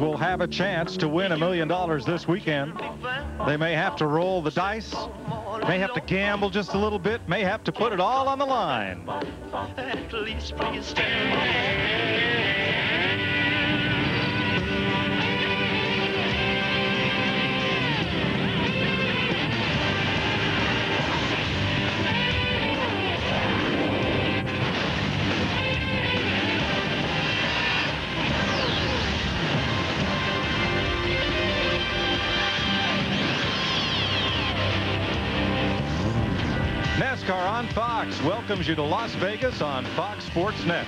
will have a chance to win a million dollars this weekend. They may have to roll the dice, may have to gamble just a little bit, may have to put it all on the line. Fox welcomes you to Las Vegas on Fox Sports Net.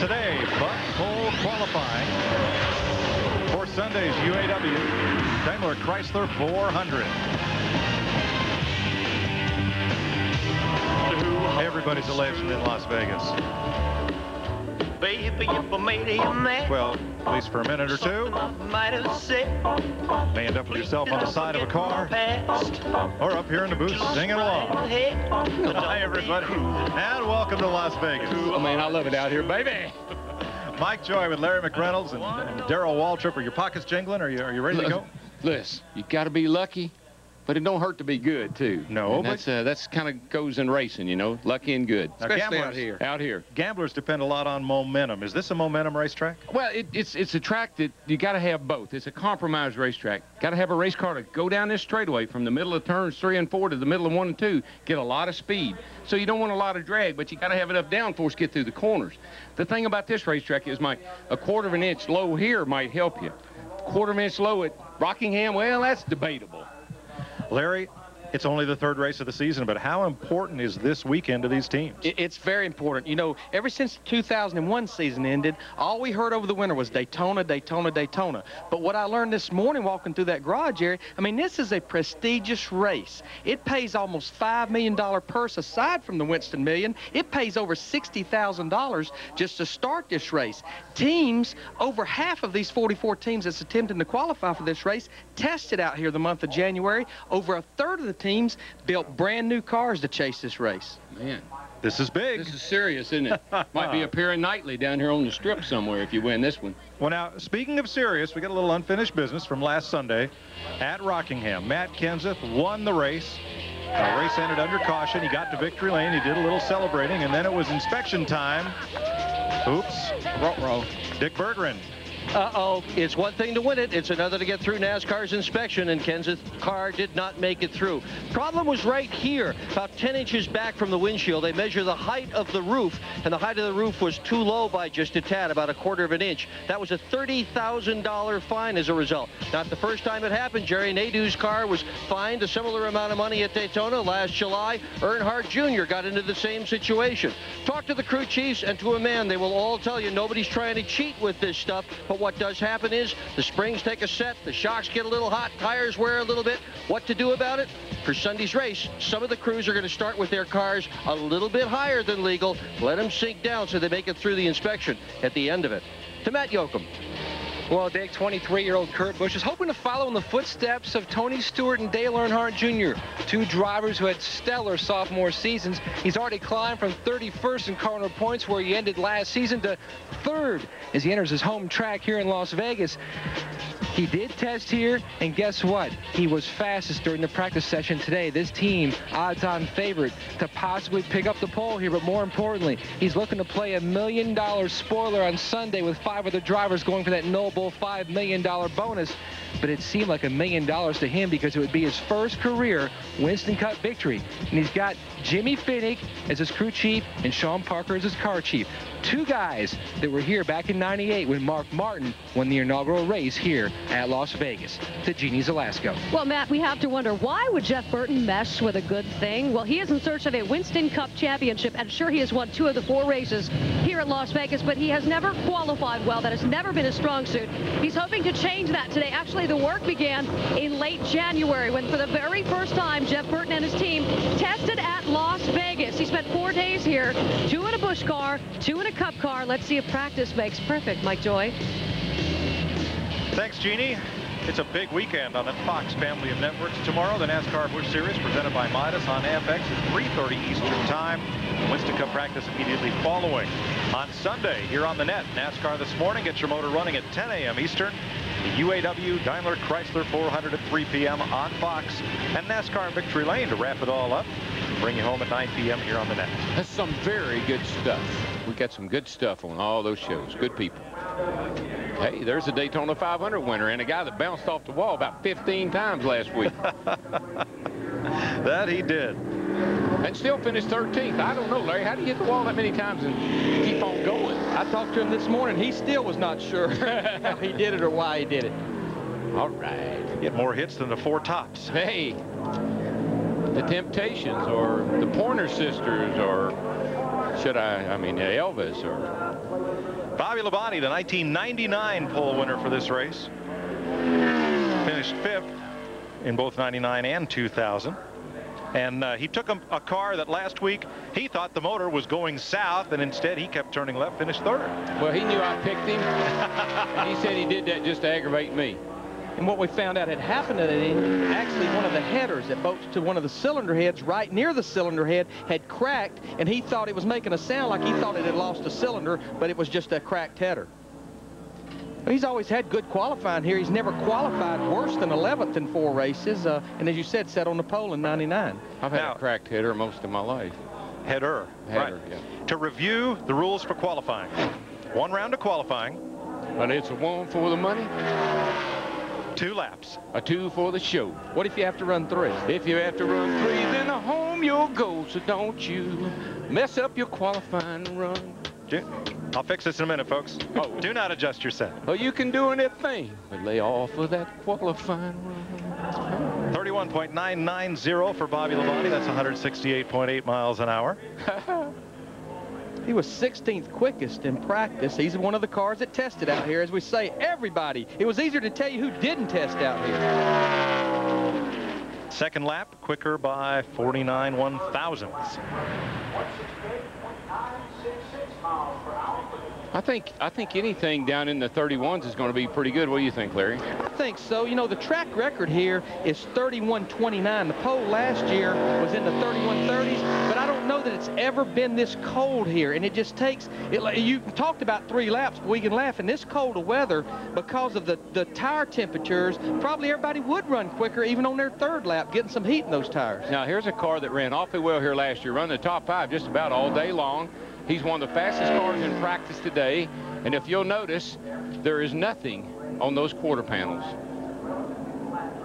Today, Bud Pole qualifying for Sunday's UAW Daimler Chrysler 400. Everybody's a legend in Las Vegas. Baby, if I made you mad. Well, at least for a minute or two. May end up with yourself on the side of a car or up here in the booth singing along. Hi, everybody, and welcome to Las Vegas. I mean, I love it out here, baby. Mike Joy with Larry McReynolds and, and Darrell Waltrip. Are your pockets jingling? Are you, are you ready to go? Liz, you got to be lucky but it don't hurt to be good too. No, and that's uh, that's kind of goes in racing, you know, lucky and good, now, especially out here. Out here, gamblers depend a lot on momentum. Is this a momentum racetrack? Well, it, it's it's a track that you got to have both. It's a compromise racetrack. Got to have a race car to go down this straightaway from the middle of turns three and four to the middle of one and two, get a lot of speed. So you don't want a lot of drag, but you got to have enough downforce to get through the corners. The thing about this racetrack is my a quarter of an inch low here might help you. Quarter of an inch low at Rockingham, well, that's debatable. Larry, it's only the third race of the season, but how important is this weekend to these teams? It's very important. You know, ever since the 2001 season ended, all we heard over the winter was Daytona, Daytona, Daytona. But what I learned this morning walking through that garage area, I mean, this is a prestigious race. It pays almost $5 million purse aside from the Winston Million. It pays over $60,000 just to start this race. Teams, over half of these 44 teams that's attempting to qualify for this race, tested out here the month of January. Over a third of the teams built brand new cars to chase this race. Man. This is big. This is serious, isn't it? Might be appearing nightly down here on the strip somewhere if you win this one. Well, now, speaking of serious, we got a little unfinished business from last Sunday at Rockingham. Matt Kenseth won the race. The race ended under caution. He got to victory lane. He did a little celebrating, and then it was inspection time. Oops. Ruh-roh. Dick Berggren uh-oh, it's one thing to win it, it's another to get through NASCAR's inspection, and Kenseth's car did not make it through. Problem was right here, about 10 inches back from the windshield. They measure the height of the roof, and the height of the roof was too low by just a tad, about a quarter of an inch. That was a $30,000 fine as a result. Not the first time it happened. Jerry Nadeau's car was fined a similar amount of money at Daytona last July. Earnhardt Jr. got into the same situation. Talk to the crew chiefs, and to a man, they will all tell you nobody's trying to cheat with this stuff, but what does happen is the springs take a set, the shocks get a little hot, tires wear a little bit. What to do about it? For Sunday's race, some of the crews are going to start with their cars a little bit higher than legal. Let them sink down so they make it through the inspection at the end of it. To Matt Yocum. Well, Dick, 23-year-old Kurt Busch is hoping to follow in the footsteps of Tony Stewart and Dale Earnhardt Jr., two drivers who had stellar sophomore seasons. He's already climbed from 31st in corner points, where he ended last season, to third as he enters his home track here in Las Vegas. He did test here, and guess what? He was fastest during the practice session today. This team, odds-on favorite to possibly pick up the pole here, but more importantly, he's looking to play a million-dollar spoiler on Sunday with five other drivers going for that No Bull $5 million bonus. But it seemed like a million dollars to him because it would be his first career Winston Cup victory. And he's got Jimmy Fennig as his crew chief and Sean Parker as his car chief. Two guys that were here back in 98 when Mark Martin won the inaugural race here at Las Vegas. To Jeanne Zelasko. Well, Matt, we have to wonder, why would Jeff Burton mess with a good thing? Well, he is in search of a Winston Cup championship, and sure, he has won two of the four races here at Las Vegas, but he has never qualified well. That has never been his strong suit. He's hoping to change that today. Actually, the work began in late January when, for the very first time, Jeff Burton and his team tested at Las Vegas. He spent four days here, two in a Busch car, two in a Cup car. Let's see if practice makes perfect, Mike Joy. Thanks, Jeannie. It's a big weekend on the Fox family of networks. Tomorrow, the NASCAR Busch Series presented by Midas on FX at 3.30 Eastern Time. Winston Cup practice immediately following. On Sunday, here on the net, NASCAR this morning. Get your motor running at 10 a.m. Eastern. The UAW Daimler Chrysler 400 at 3 p.m. on Fox. And NASCAR Victory Lane to wrap it all up. Bring you home at 9 p.m. here on the net. That's some very good stuff. We got some good stuff on all those shows. Good people. Hey, there's a Daytona 500 winner and a guy that bounced off the wall about 15 times last week. that he did. And still finished 13th. I don't know, Larry. How do you hit the wall that many times and keep on going? I talked to him this morning. He still was not sure how he did it or why he did it. All right. Get more hits than the four tops. Hey, the Temptations or the Pointer Sisters or should I, I mean, Elvis or... Bobby Labonte, the 1999 pole winner for this race. Finished fifth in both 99 and 2000. And uh, he took a, a, car that last week he thought the motor was going south, and instead he kept turning left, finished third. Well, he knew I picked him, and he said he did that just to aggravate me. And what we found out had happened to it, actually one of the headers that bolts to one of the cylinder heads right near the cylinder head had cracked, and he thought it was making a sound like he thought it had lost a cylinder, but it was just a cracked header. He's always had good qualifying here. He's never qualified worse than 11th in four races, uh, and as you said, set on the pole in 99. I've had now, a cracked header most of my life. Header. Header, right. yeah. To review the rules for qualifying. One round of qualifying. And it's a one for the money. Two laps. A two for the show. What if you have to run three? If you have to run three, then home you'll go. So don't you mess up your qualifying run. I'll fix this in a minute, folks. Oh. Do not adjust your set. Oh, you can do anything but lay off of that qualifying run. 31.990 for Bobby Labonte. That's 168.8 miles an hour. He was 16th quickest in practice. He's one of the cars that tested out here. As we say, everybody. It was easier to tell you who didn't test out here. Second lap, quicker by 49 one thousandths. I think I think anything down in the 31s is going to be pretty good. What do you think, Larry? I think so. You know, the track record here is 31.29. The pole last year was in the 31.30s, but I don't know that it's ever been this cold here. And it just takes, it, you talked about three laps, but we can laugh. In this cold of weather, because of the, the tire temperatures, probably everybody would run quicker even on their third lap, getting some heat in those tires. Now, here's a car that ran awfully well here last year, run the top five just about all day long. He's one of the fastest cars in practice today. And if you'll notice, there is nothing on those quarter panels.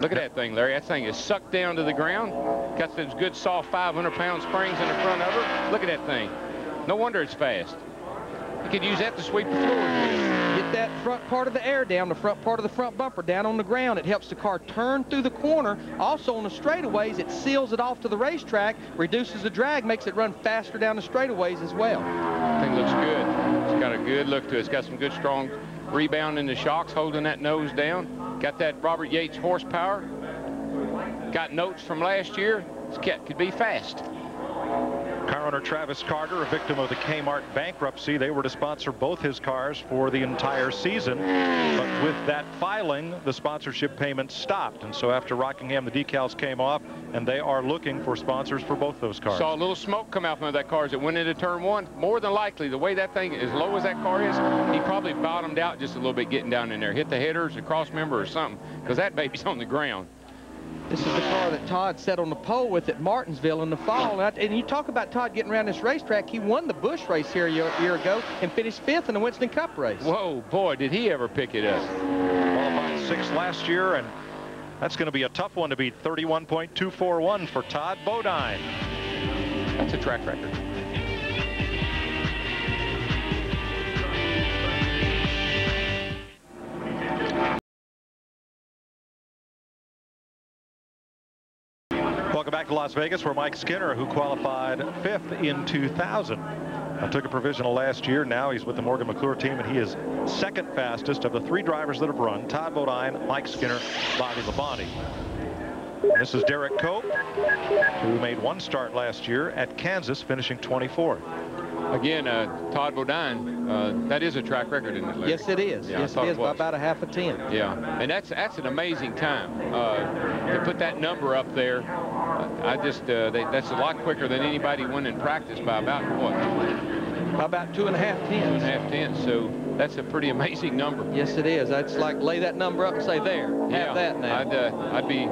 Look at that thing, Larry. That thing is sucked down to the ground. Got those good soft 500-pound springs in the front of her. Look at that thing. No wonder it's fast. You could use that to sweep the floors with. Get that front part of the air down, the front part of the front bumper down on the ground. It helps the car turn through the corner. Also on the straightaways, it seals it off to the racetrack, reduces the drag, makes it run faster down the straightaways as well. Thing looks good. It's got a good look to it. It's got some good strong rebound in the shocks, holding that nose down. Got that Robert Yates horsepower. Got notes from last year. This cat could be fast. Car owner Travis Carter, a victim of the Kmart bankruptcy. They were to sponsor both his cars for the entire season. But with that filing, the sponsorship payments stopped. And so after Rockingham, the decals came off, and they are looking for sponsors for both those cars. Saw a little smoke come out from that car as it went into turn one. More than likely, the way that thing, as low as that car is, he probably bottomed out just a little bit getting down in there. Hit the headers, a cross member, or something, because that baby's on the ground. This is the car that Todd set on the pole with at Martinsville in the fall. And you talk about Todd getting around this racetrack. He won the Busch race here a year, year ago and finished fifth in the Winston Cup race. Whoa, boy, did he ever pick it up. Qualified sixth last year, and that's going to be a tough one to beat. 31.241 for Todd Bodine. That's a track record. Welcome back to Las Vegas, where Mike Skinner, who qualified fifth in 2000, I uh, took a provisional last year. Now he's with the Morgan McClure team, and he is second fastest of the three drivers that have run. Todd Bodine, Mike Skinner, Bobby Labonte. This is Derek Cope, who made one start last year at Kansas, finishing 24th. Again, uh, Todd Bodine, uh, that is a track record in Atlanta. Yes, it is. Yeah, yes, it is by about a half a tenth. Yeah, and that's that's an amazing time. Uh, to put that number up there, I just uh, they, that's a lot quicker than anybody went in practice by about what? By about two and a half tenths. Two and a half tenths. So that's a pretty amazing number. Yes, it is. That's like lay that number up and say there. Yeah, have that now. I'd uh, I'd be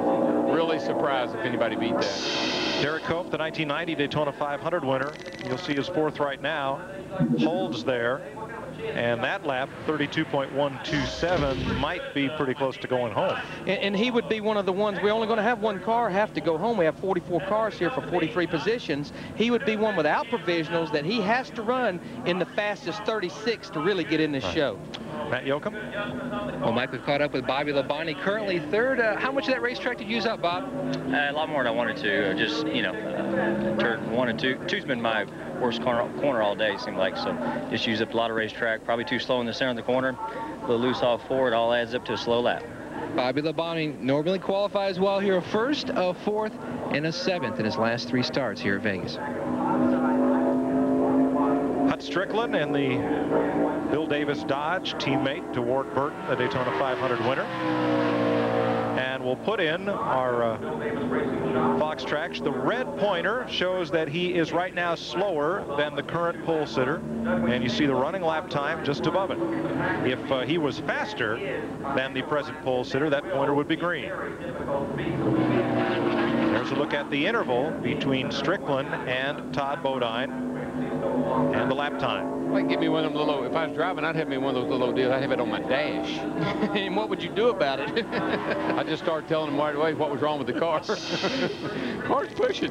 really surprised if anybody beat that. Derek Cope, the 1990 Daytona 500 winner. You'll see his fourth right now. Holds there. And that lap, 32.127, might be pretty close to going home. And, and, he would be one of the ones, we're only going to have one car have to go home. We have 44 cars here for 43 positions. He would be one without provisionals that he has to run in the fastest 36 to really get in this right. show. Matt Yocum. Well, Michael caught up with Bobby Labonte, currently third. Uh, how much of that racetrack did you use up, Bob? Uh, a lot more than I wanted to. Uh, just, you know, uh, turn one and two. Two's been my worst corner, corner all day, it seemed like. So just used up a lot of racetrack. Probably too slow in the center of the corner. A little loose off forward. All adds up to a slow lap. Bobby Labonte normally qualifies well here, a first, a fourth, and a seventh in his last three starts here at Vegas. Hut Stricklin and the Bill Davis Dodge teammate to Ward Burton, the Daytona 500 winner. And we'll put in our uh, Fox tracks. The red pointer shows that he is right now slower than the current pole sitter. And you see the running lap time just above it. If uh, he was faster than the present pole sitter, that pointer would be green. There's a look at the interval between Stricklin and Todd Bodine and the lap time. Might give me one of them little, if I was driving, I'd have me one of those little deals. I'd have it on my dash. and what would you do about it? I'd just start telling them right away what was wrong with the car. Car's pushing.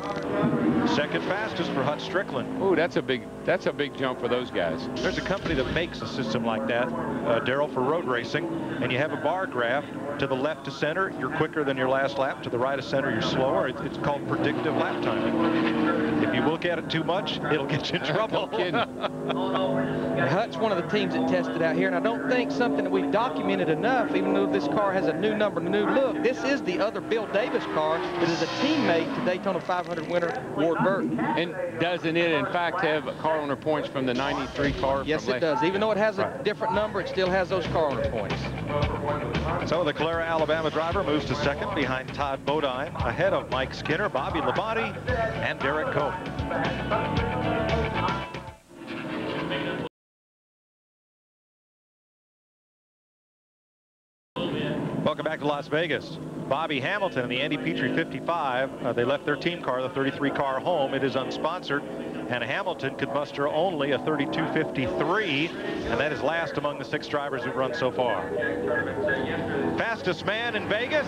Second fastest for Hut Stricklin. Oh, that's a big, that's a big jump for those guys. There's a company that makes a system like that, uh, Darrell, for road racing, and you have a bar graph to the left to center, you're quicker than your last lap. To the right of center, you're slower. It's, it's called predictive lap timing. If you look at it too much, it'll get you in trouble. no kidding. Hut's one of the teams that tested out here, and I don't think something that we've documented enough, even though this car has a new number and a new look, this is the other Bill Davis car that is a teammate to Daytona 500 winner Ward Burton. And doesn't it, in fact, have car owner points from the 93 car? Yes, it does. Even though it has a right. different number, it still has those car owner points. So the Calera, Alabama driver moves to second behind Todd Bodine, ahead of Mike Skinner, Bobby Labonte, and Derek Cope. Welcome back to Las Vegas. Bobby Hamilton and the Andy Petree 55. Uh, they left their team car, the 33 car, home. It is unsponsored, and Hamilton could muster only a 32.53, and that is last among the six drivers who've run so far. Fastest man in Vegas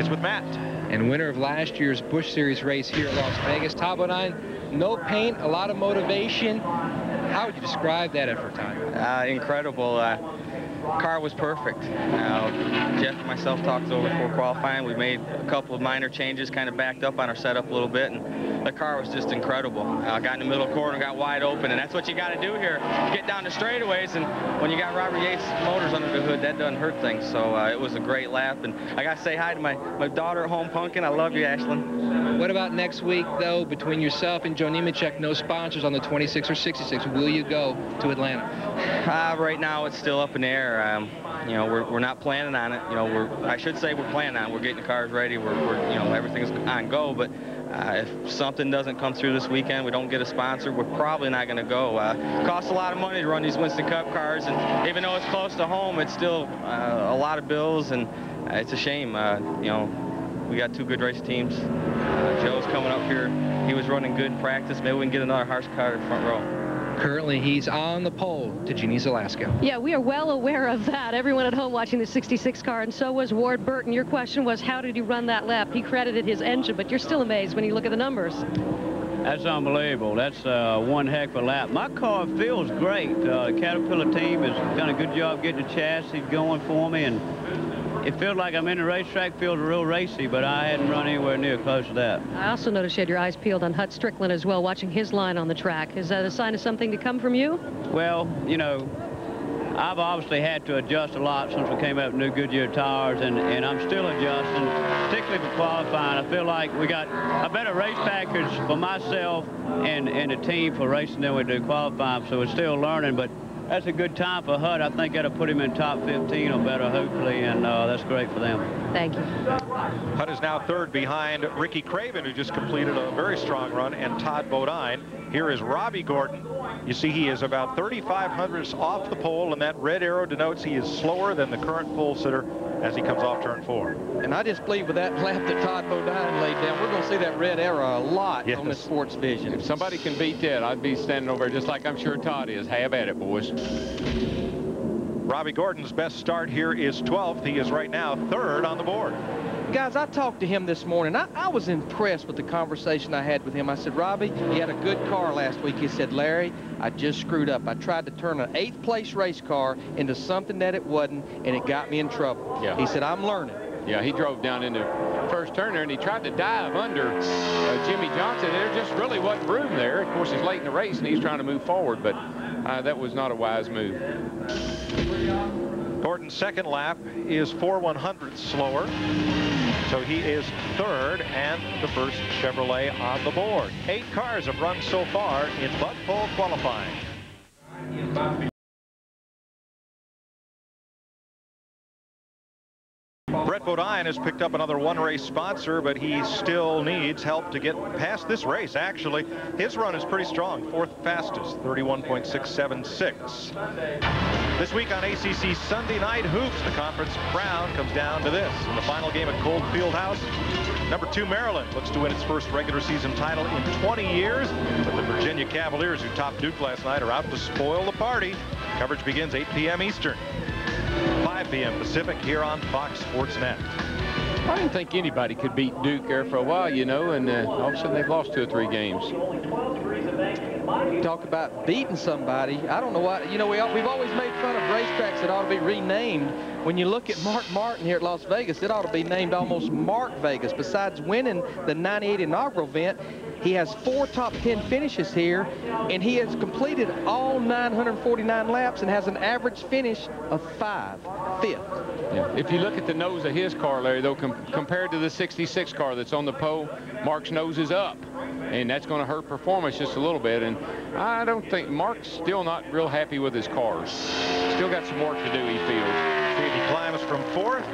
is with Matt. And winner of last year's Busch Series race here at Las Vegas, Todd Bodine. No paint, a lot of motivation. How would you describe that effort time? Uh, incredible. Uh, car was perfect. Uh, Jeff and myself talked over for qualifying. We made a couple of minor changes, kind of backed up on our setup a little bit, and the car was just incredible. Uh, got in the middle corner, got wide open, and that's what you got to do here. Get down the straightaways, and when you got Robert Yates motors under the hood, that doesn't hurt things. So uh, it was a great lap, and I got to say hi to my, my daughter at home, Pumpkin. I love you, Ashlyn. What about next week, though, between yourself and Joe Nemechek, no sponsors on the 26 or 66? Will you go to Atlanta? Uh, right now, it's still up in the air. Um, you know, we're, we're not planning on it. You know, we're I should say we're planning on. It. We're getting the cars ready. We're, we're you know everything's on go. But uh, if something doesn't come through this weekend, we don't get a sponsor, we're probably not going to go. Uh, costs a lot of money to run these Winston Cup cars, and even though it's close to home, it's still uh, a lot of bills, and uh, it's a shame. Uh, you know, we got two good race teams. Uh, Joe's coming up here. He was running good practice. Maybe we can get another Haas car in front row. Currently, he's on the pole to Jeanne Zelasko. Yeah, we are well aware of that. Everyone at home watching the 66 car, and so was Ward Burton. Your question was, how did he run that lap? He credited his engine, but you're still amazed when you look at the numbers. That's unbelievable. That's uh, one heck of a lap. My car feels great. Uh, the Caterpillar team has done a good job getting the chassis going for me, and it felt like I'm in a racetrack, feels real racy, but I hadn't run anywhere near close to that. I also noticed you had your eyes peeled on Hut Stricklin as well, watching his line on the track. Is that a sign of something to come from you? Well, you know, I've obviously had to adjust a lot since we came up with new Goodyear tires, and, and I'm still adjusting, particularly for qualifying. I feel like we got a better race package for myself and, and the team for racing than we do qualifying, so we're still learning, but that's a good time for Hut. I think that'll put him in top 15 or better, hopefully, and uh, that's great for them. Thank you. Hut is now third behind Ricky Craven, who just completed a very strong run, and Todd Bodine. Here is Robbie Gordon. You see he is about 35 hundredths off the pole, and that red arrow denotes he is slower than the current pole sitter as he comes off turn four. And I just believe with that lap that Todd Bodine laid down, we're going to see that red arrow a lot yes. on the sports vision. If somebody can beat that, I'd be standing over just like I'm sure Todd is. Have at it, boys. Robbie Gordon's best start here is 12th. He is right now third on the board. Guys, I talked to him this morning. I, I, was impressed with the conversation I had with him. I said, Robbie, you had a good car last week. He said, Larry, I just screwed up. I tried to turn an eighth place race car into something that it wasn't, and it got me in trouble. Yeah. He said, I'm learning. Yeah, he drove down into first turn there, and he tried to dive under uh, Jimmie Johnson. There just really wasn't room there. Of course, he's late in the race, and he's trying to move forward, but uh, that was not a wise move. Gordon's second lap is 4 100 slower. So he is third and the first Chevrolet on the board. Eight cars have run so far in Bud Pole qualifying. Brett Bodine has picked up another one race sponsor, but he still needs help to get past this race. Actually, his run is pretty strong. Fourth fastest, 31.676. This week on ACC Sunday Night Hoops, the conference crown comes down to this. In the final game at Cole Fieldhouse, number two Maryland looks to win its first regular season title in 20 years. But the Virginia Cavaliers, who topped Duke last night, are out to spoil the party. Coverage begins 8 p.m. Eastern. 5 p.m. Pacific here on Fox Sports Net. I didn't think anybody could beat Duke there for a while, you know, and uh, all of a sudden they've lost two or three games. Talk about beating somebody. I don't know why. You know, we, we've always made fun of racetracks that ought to be renamed. When you look at Mark Martin here at Las Vegas, it ought to be named almost Mark Vegas. Besides winning the 98 inaugural event, he has four top 10 finishes here, and he has completed all 949 laps and has an average finish of five, fifth. Yeah. If you look at the nose of his car, Larry, though, com compared to the 66 car that's on the pole, Mark's nose is up. And that's going to hurt performance just a little bit. And I don't think Mark's still not real happy with his cars. Still got some work to do, he feels. He climbs from fourth.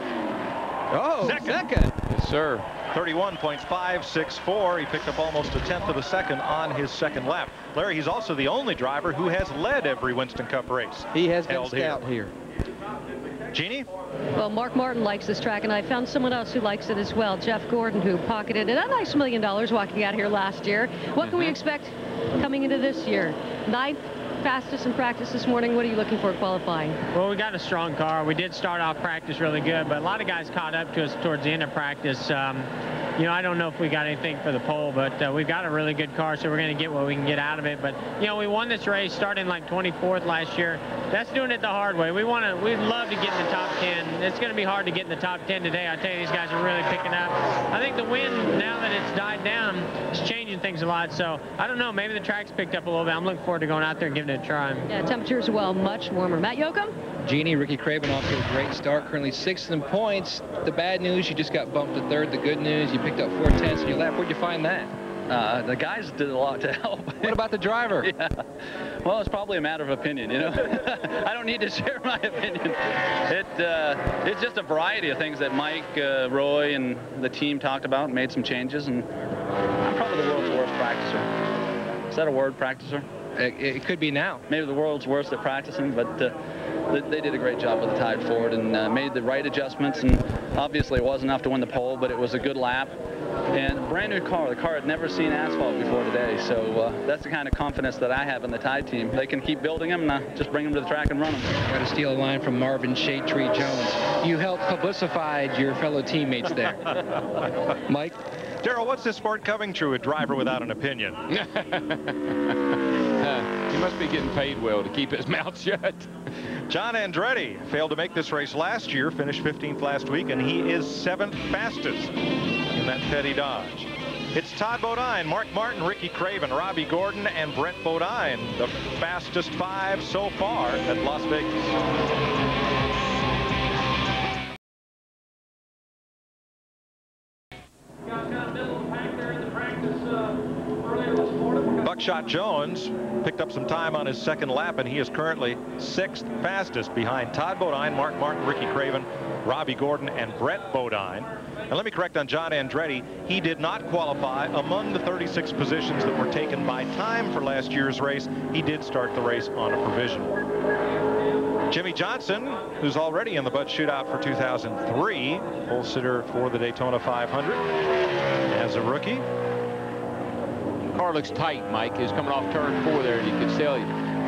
Oh, second. second. Yes, sir. 31.564. He picked up almost a tenth of a second on his second lap. Larry, he's also the only driver who has led every Winston Cup race. He has been held scout here. here. Jeannie? Well, Mark Martin likes this track, and I found someone else who likes it as well, Jeff Gordon, who pocketed a nice million dollars walking out here last year. What can we mm-hmm. expect coming into this year? Ninth fastest in practice this morning. What are you looking for qualifying? Well, we got a strong car. We did start off practice really good, but a lot of guys caught up to us towards the end of practice. Um, you know, I don't know if we got anything for the pole, but uh, we've got a really good car, so we're going to get what we can get out of it. But, you know, we won this race starting like 24th last year. That's doing it the hard way. We want to, we'd love to get in the top 10. It's going to be hard to get in the top 10 today. I tell you, these guys are really picking up. I think the wind, now that it's died down, is changing things a lot. So, I don't know, maybe the track's picked up a little bit. I'm looking forward to going out there and giving it a try. Yeah, temperatures, well, much warmer. Matt Yocum? Jeannie, Ricky Craven off to a great start, currently sixth in points. The bad news, you just got bumped to third. The good news, you picked up four tenths in your lap. Where'd you find that? Uh, the guys did a lot to help. What about the driver? yeah. Well, it's probably a matter of opinion, you know. I don't need to share my opinion. It uh, it's just a variety of things that Mike, uh, Roy, and the team talked about, and made some changes, and I'm probably the world's worst practicer. Is that a word, practicer? It, it could be now. Maybe the world's worst at practicing, but uh, they did a great job with the Tide Ford and uh, made the right adjustments. And obviously, it wasn't enough to win the pole, but it was a good lap. And a brand new car. The car had never seen asphalt before today. So uh, that's the kind of confidence that I have in the Tide team. They can keep building them and uh, just bring them to the track and run them. Got to steal a line from Marvin Shadetree Jones. You helped publicified your fellow teammates there. Mike? Darrell, what's this sport coming to a driver without an opinion? he must be getting paid well to keep his mouth shut. John Andretti failed to make this race last year, finished 15th last week, and he is seventh fastest in that Petty Dodge. It's Todd Bodine, Mark Martin, Ricky Craven, Robbie Gordon, and Brett Bodine, the fastest five so far at Las Vegas. Buckshot Jones picked up some time on his second lap, and he is currently sixth fastest behind Todd Bodine, Mark Martin, Ricky Craven, Robbie Gordon, and Brett Bodine. And let me correct on John Andretti. He did not qualify among the 36 positions that were taken by time for last year's race. He did start the race on a provision. Jimmie Johnson, who's already in the Bud Shootout for 2003, pole sitter for the Daytona 500 as a rookie. Car looks tight, Mike. He's coming off turn four there, and you could tell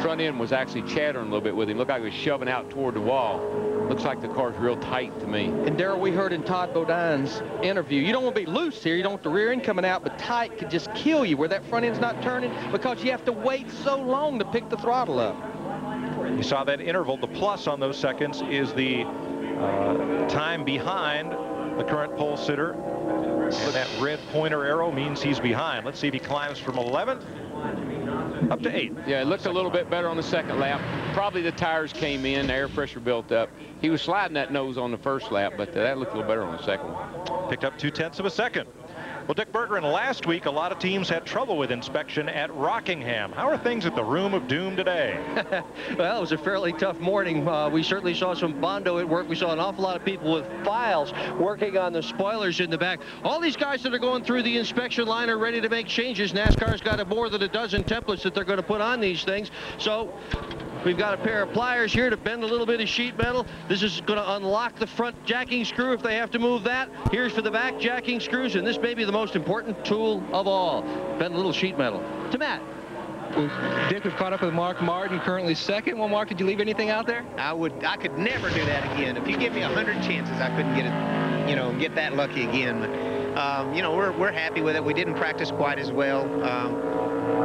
front end was actually chattering a little bit with him. Looked like he was shoving out toward the wall. Looks like the car's real tight to me. And Darrell, we heard in Todd Bodine's interview, you don't want to be loose here. You don't want the rear end coming out, but tight could just kill you where that front end's not turning because you have to wait so long to pick the throttle up. You saw that interval. The plus on those seconds is the uh, time behind the current pole sitter. And that red pointer arrow means he's behind. Let's see if he climbs from 11th up to 8th. Yeah, it looked a little bit better on the second lap. Probably the tires came in, air pressure built up. He was sliding that nose on the first lap, but that looked a little better on the second one. Picked up two-tenths of a second. Well, Dick Berggren, last week, a lot of teams had trouble with inspection at Rockingham. How are things at the Room of Doom today? well, it was a fairly tough morning. Uh, we certainly saw some Bondo at work. We saw an awful lot of people with files working on the spoilers in the back. All these guys that are going through the inspection line are ready to make changes. NASCAR's got more than a dozen templates that they're going to put on these things. So We've got a pair of pliers here to bend a little bit of sheet metal. This is going to unlock the front jacking screw if they have to move that. Here's for the back jacking screws, and this may be the most important tool of all. Bend a little sheet metal. To Matt. Dick, we've caught up with Mark Martin, currently second. Well, Mark, did you leave anything out there? I would. I could never do that again. If you give me a hundred chances, I couldn't get it. You know, get that lucky again. But, um, you know, we're we're happy with it. We didn't practice quite as well. Um,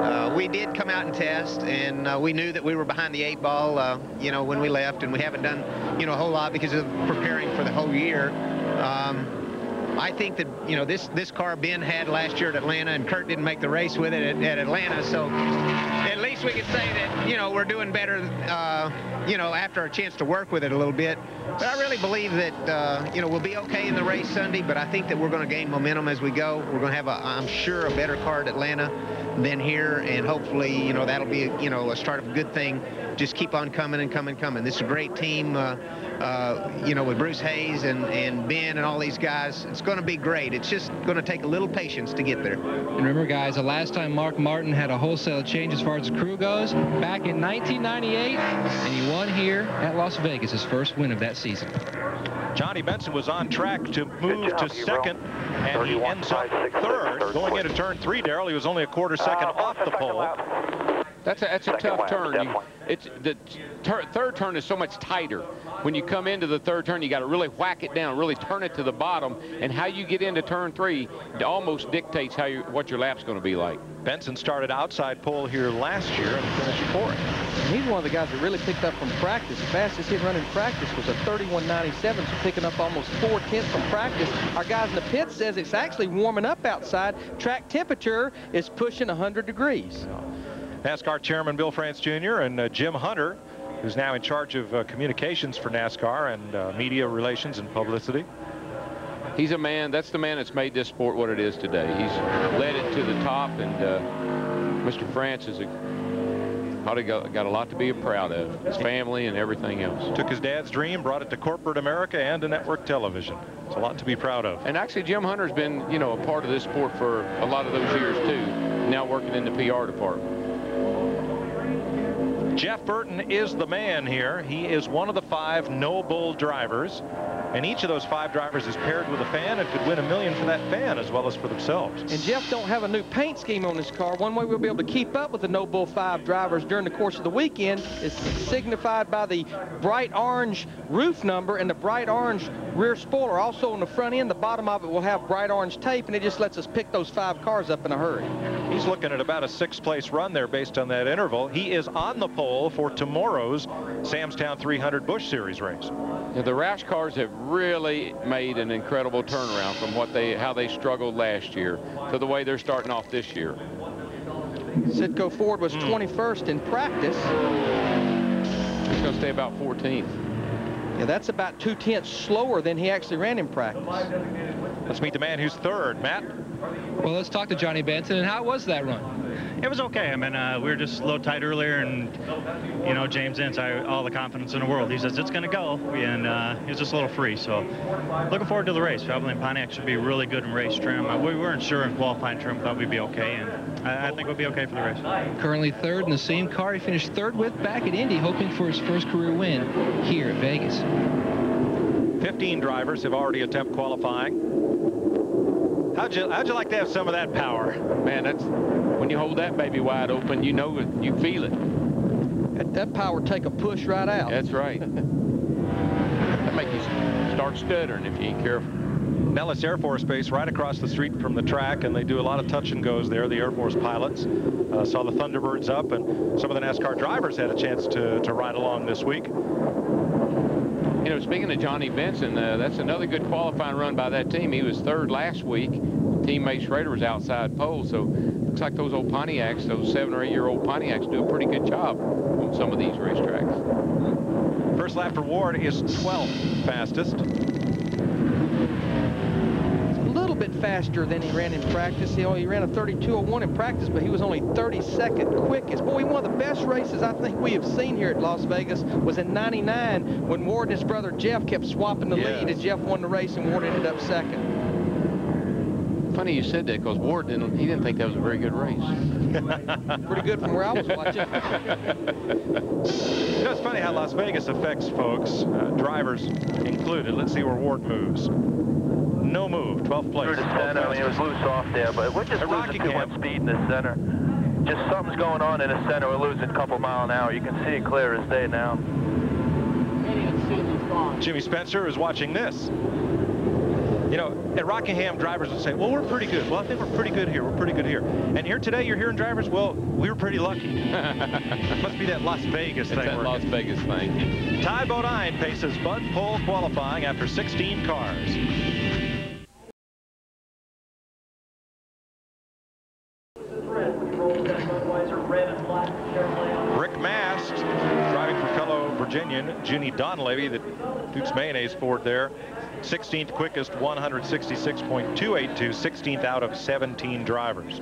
uh, we did come out and test, and uh, we knew that we were behind the eight ball, uh, you know, when we left, and we haven't done, you know, a whole lot because of preparing for the whole year. Um, I think that, you know, this, this car Ben had last year at Atlanta, and Kurt didn't make the race with it at, at Atlanta, so at least we could say that, you know, we're doing better, uh, you know, after a chance to work with it a little bit. But I really believe that, uh, you know, we'll be okay in the race Sunday, but I think that we're going to gain momentum as we go. We're going to have, a, I'm sure, a better car at Atlanta than here, and hopefully, you know, that'll be, you know, a start of a good thing. Just keep on coming and coming, coming. This is a great team, uh, uh, you know, with Bruce Hayes and, and Ben and all these guys. It's going to be great. It's just going to take a little patience to get there. And remember, guys, the last time Mark Martin had a wholesale change as far as the crew goes, back in 1998, and he won here at Las Vegas, his first win of that season. Johnny Benson was on track to move to second, and he ends up third. Going into turn three, Darrell, he was only a quarter second uh, off the pole. That's a, that's a tough turn. You, it's the third turn is so much tighter. When you come into the third turn, you got to really whack it down, really turn it to the bottom, and how you get into turn three almost dictates how you, what your lap's going to be like. Benson started outside pole here last year and finished fourth. And he's one of the guys that really picked up from practice. The fastest hit run in practice was a 31.97, so picking up almost four tenths from practice. Our guys in the pit says it's actually warming up outside. Track temperature is pushing 100 degrees. NASCAR Chairman Bill France Jr. and uh, Jim Hunter, who's now in charge of uh, communications for NASCAR and uh, media relations and publicity. He's a man, that's the man that's made this sport what it is today. He's led it to the top, and uh, Mr. France is a, got, got a lot to be proud of, his family and everything else. Took his dad's dream, brought it to corporate America and to network television. It's a lot to be proud of. And actually, Jim Hunter's been, you know, a part of this sport for a lot of those years, too, now working in the PR department. Jeff Burton is the man here. He is one of the five no bull drivers. And each of those five drivers is paired with a fan and could win a million for that fan as well as for themselves. And Jeff don't have a new paint scheme on this car. One way we'll be able to keep up with the No Bull 5 drivers during the course of the weekend is signified by the bright orange roof number and the bright orange rear spoiler. Also on the front end, the bottom of it will have bright orange tape, and it just lets us pick those five cars up in a hurry. He's looking at about a six-place run there based on that interval. He is on the pole for tomorrow's Sam's Town 300 Busch Series race. Yeah, the Roush cars have really made an incredible turnaround from what they how they struggled last year to the way they're starting off this year. Citgo Ford was hmm. 21st in practice. He's going to stay about 14th. Yeah, that's about two tenths slower than he actually ran in practice. Let's meet the man who's third, Matt. Well, let's talk to Johnny Benson. And how was that run? It was okay. I mean, uh, we were just a little tight earlier, and you know, James Ince, I all the confidence in the world. He says it's going to go, and uh, he was just a little free. So, looking forward to the race. I believe Pontiac should be really good in race trim. Uh, we weren't sure in qualifying trim, thought we'd be okay, and I, I think we'll be okay for the race. Currently third in the same car he finished third with back at Indy, hoping for his first career win here at Vegas. 15 drivers have already attempted qualifying. How'd you, how'd you like to have some of that power? Man, that's when you hold that baby wide open, you know it, you feel it. That, that power take a push right out. That's right. that make you start stuttering if you ain't careful. Nellis Air Force Base right across the street from the track, and they do a lot of touch and goes there, the Air Force pilots. Uh, saw the Thunderbirds up, and some of the NASCAR drivers had a chance to, to ride along this week. You know, speaking of Johnny Benson, uh, that's another good qualifying run by that team. He was third last week. Teammate Schrader was outside pole, so looks like those old Pontiacs, those seven or eight year old Pontiacs do a pretty good job on some of these racetracks. First lap for Ward is 12th fastest. A little bit faster than he ran in practice. He, only, he ran a 32.01 in practice, but he was only 32nd quickest. Boy, one of the best races I think we have seen here at Las Vegas was in 99 when Ward and his brother Jeff kept swapping the Yes. lead, and Jeff won the race and Ward ended up second. Funny you said that because Ward didn't, he didn't think that was a very good race. Pretty good from where I was watching. You know, it's funny how Las Vegas affects folks, uh, drivers included. Let's see where Ward moves. No move, 12th place. Through the center, I mean, it was loose off there, but we're just At losing too much Rockingham. speed in the center. Just something's going on in the center. We're losing a couple mile an hour. You can see it clear as day now. Jimmy Spencer is watching this. You know, at Rockingham, drivers would say, well, we're pretty good. Well, I think we're pretty good here. We're pretty good here. And here today, you're hearing drivers, well, we were pretty lucky. Must be that Las Vegas It's thing. that working. Las Vegas thing. Ty Bodine paces Bud Pole qualifying after 16 cars. Donlevy, the Duke's Mayonnaise Ford there. 16th quickest, 166.282, 16th out of 17 drivers.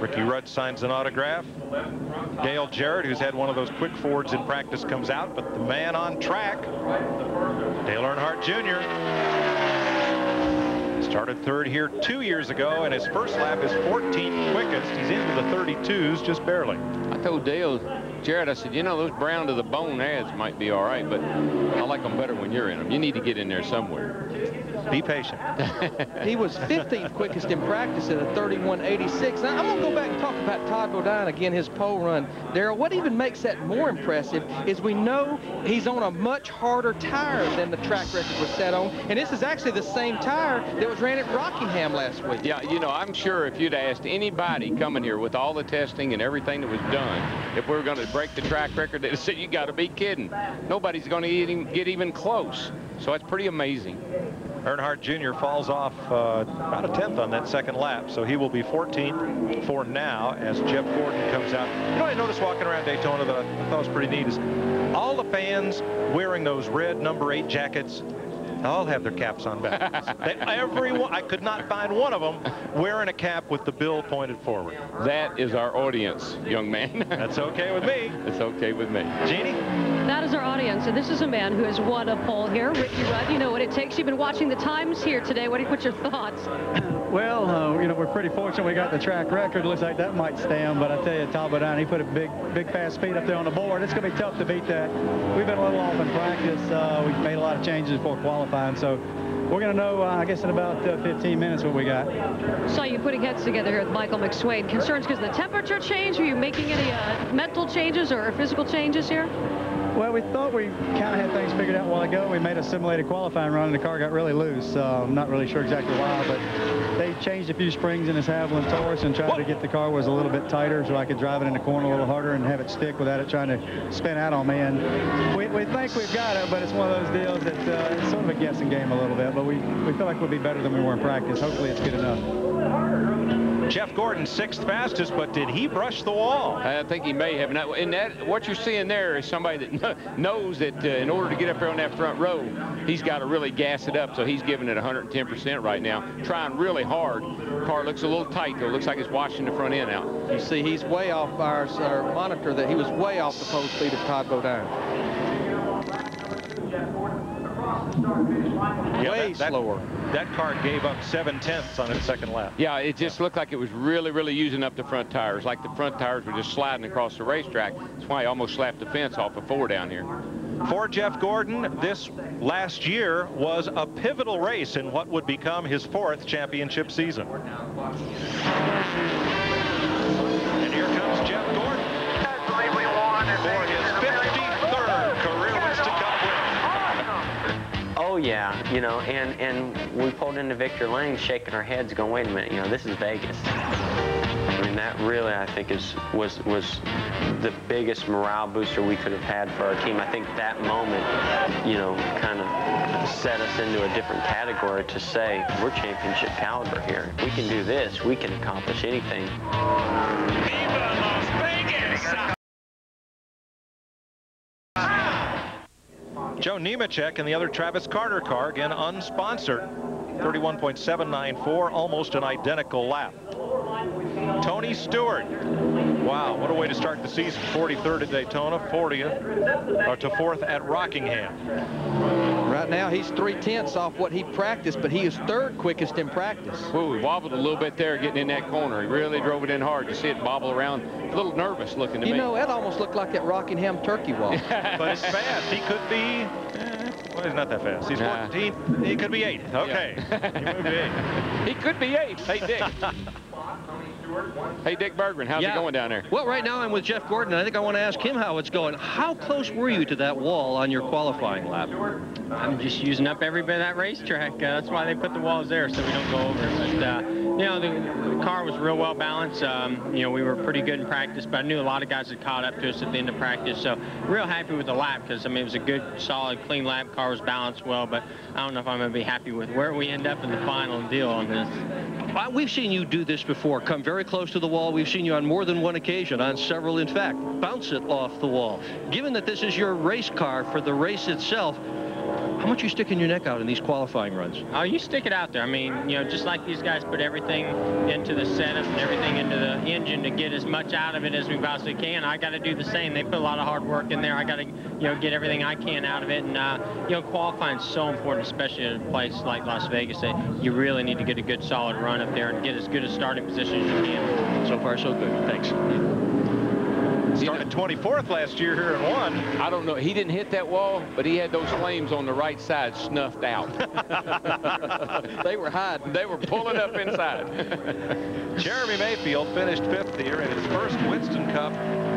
Ricky Rudd signs an autograph. Dale Jarrett, who's had one of those quick Fords in practice, comes out, but the man on track, Dale Earnhardt Jr., started third here two years ago, and his first lap is 14th quickest. He's into the 32s just barely. I told Dale, Jarrett, I said, you know, those brown to the bone ads might be all right, but I like them better when you're in them. You need to get in there somewhere. Be patient. He was 15th quickest in practice at a 31.86. Now, I'm going to go back and talk about Todd Bodine again, his pole run. Darrell, what even makes that more impressive is we know he's on a much harder tire than the track record was set on. And this is actually the same tire that was ran at Rockingham last week. Yeah, you know, I'm sure if you'd asked anybody coming here with all the testing and everything that was done, if we were going to break the track record, they'd have said, you got to be kidding. Nobody's going to get even close. So it's pretty amazing. Earnhardt Jr. falls off uh, about a tenth on that second lap, so he will be 14th for now as Jeff Gordon comes out. You know what I noticed walking around Daytona that I thought was pretty neat is all the fans wearing those red number eight jackets all have their caps on backwards. they, everyone, I could not find one of them wearing a cap with the bill pointed forward. That is our audience, young man. That's okay with me. It's okay with me. Jeannie? That is our audience, and this is a man who has won a pole here. Ricky Rudd, you know what it takes. You've been watching the times here today. What, what's your thoughts? Well, uh, you know, we're pretty fortunate we got the track record. Looks like that might stand, but I tell you, Bodine, he put a big, big fast speed up there on the board. It's going to be tough to beat that. We've been a little off in practice. Uh, we've made a lot of changes before qualifying, so we're going to know, uh, I guess, in about uh, 15 minutes what we got. Saw you putting heads together here with Michael McSwain. Concerns because of the temperature change? Are you making any uh, mental changes or physical changes here? Well, we thought we kind of had things figured out a while ago. We made a simulated qualifying run, and the car got really loose. Uh, I'm not really sure exactly why, but they changed a few springs in this Havoline Taurus and tried to get the car was a little bit tighter so I could drive it in the corner a little harder and have it stick without it trying to spin out on me. And we, we think we've got it, but it's one of those deals that uh, it's sort of a guessing game a little bit. But we, we feel like we'll be better than we were in practice. Hopefully it's good enough. Jeff Gordon, sixth fastest, but did he brush the wall? I think he may have. And that, what you're seeing there is somebody that knows that uh, in order to get up there on that front row, he's got to really gas it up. So he's giving it 110% right now, trying really hard. Car looks a little tight, though. Looks like it's washing the front end out. You see, he's way off our, our monitor that he was way off the pole speed of Todd Bodine. Yeah, way that, slower. That, that car gave up seven tenths on its second lap. Yeah, it just looked like it was really, really using up the front tires. Like the front tires were just sliding across the racetrack. That's why he almost slapped the fence off of four down here. For Jeff Gordon, this last year was a pivotal race in what would become his fourth championship season. Oh yeah, you know, and and we pulled into Victory Lane, shaking our heads, going, "Wait a minute, you know, this is Vegas." I mean, that really, I think, is was was the biggest morale booster we could have had for our team. I think that moment, you know, kind of set us into a different category to say we're championship caliber here. We can do this, we can accomplish anything. Joe Nemechek and the other Travis Carter car, again unsponsored. 31.794, almost an identical lap. Tony Stewart. Wow, what a way to start the season. 43rd at Daytona, 40th, or to 4th at Rockingham. Right now, he's three tenths off what he practiced, but he is third quickest in practice. Ooh, he wobbled a little bit there getting in that corner. He really drove it in hard. You see it bobble around. A little nervous looking to you me. You know, that almost looked like that Rockingham turkey walk. but it's fast. He could be, eh, well, he's not that fast. He's Nah. 14th. He could be 8th. Okay. he moved to 8th. He could be eighth. Hey, Dick. hey, Dick Berggren, how's Yeah. it going down there? Well, right now I'm with Jeff Gordon. I think I want to ask him how it's going. How close were you to that wall on your qualifying lap? I'm just using up every bit of that racetrack. Uh, that's why they put the walls there so we don't go over. But, uh, you know, the, the car was real well balanced. Um, you know, we were pretty good in practice, but I knew a lot of guys had caught up to us at the end of practice. So real happy with the lap because, I mean, it was a good, solid, clean lap. Car was balanced well, but I don't know if I'm going to be happy with where we end up in the final deal on this. Uh, We've seen you do this before, come very close to the wall. We've seen you on more than one occasion, on several, in fact, bounce it off the wall. Given that this is your race car for the race itself, how much you sticking your neck out in these qualifying runs? Oh, you stick it out there. I mean, you know, just like these guys put everything into the setup and everything into the engine to get as much out of it as we possibly can, I got to do the same. They put a lot of hard work in there. I got to, you know, get everything I can out of it. And, uh, you know, qualifying is so important, especially in a place like Las Vegas, that you really need to get a good, solid run up there and get as good a starting position as you can. So far, so good. Thanks. Started 24th last year here and won. I don't know. He didn't hit that wall, but he had those flames on the right side snuffed out. they were hiding. They were pulling up inside. Jeremy Mayfield finished fifth here in his first Winston Cup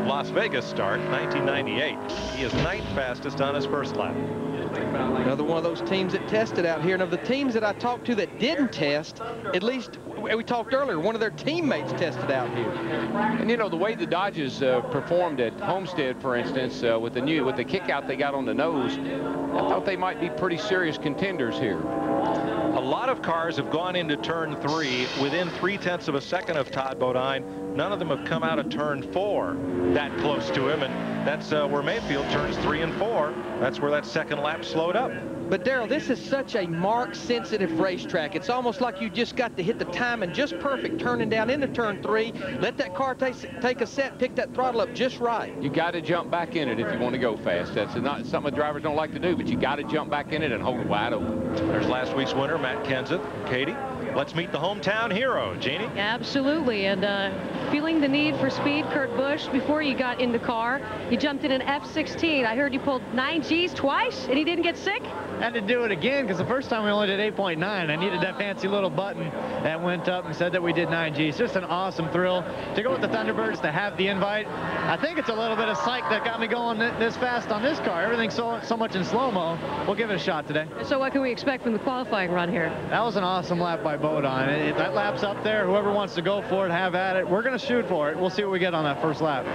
Las Vegas start, 1998. He is ninth fastest on his first lap. Another one of those teams that tested out here. And of the teams that I talked to that didn't test, at least we we talked earlier, one of their teammates tested out here. And you know the way the Dodgers uh, performed at Homestead, for instance, uh, with the new with the kick out they got on the nose, I thought they might be pretty serious contenders here. A lot of cars have gone into turn three within three tenths of a second of Todd Bodine. None of them have come out of turn four that close to him, and that's uh, where Mayfield turns three and four. That's where that second lap slowed up. But Darrell, this is such a mark-sensitive racetrack. It's almost like you just got to hit the timing just perfect, turning down into turn three. Let that car take, take a set, pick that throttle up just right. You got to jump back in it if you want to go fast. That's not something the drivers don't like to do, but you got to jump back in it and hold it wide open. There's last week's winner, Matt Kenseth. Katie, let's meet the hometown hero, Jeanne. Absolutely, and uh, feeling the need for speed, Kurt Busch, before you got in the car? You jumped in an F-16. I heard you pulled nine Gs twice, and he didn't get sick? Had to do it again because the first time we only did 8.9. I needed that fancy little button that went up and said that we did 9Gs. Just an awesome thrill to go with the Thunderbirds, to have the invite. I think it's a little bit of psych that got me going this fast on this car. Everything's so, so much in slow-mo. We'll give it a shot today. So what can we expect from the qualifying run here? That was an awesome lap by Bodine. If that lap's up there, whoever wants to go for it, have at it. We're going to shoot for it. We'll see what we get on that first lap.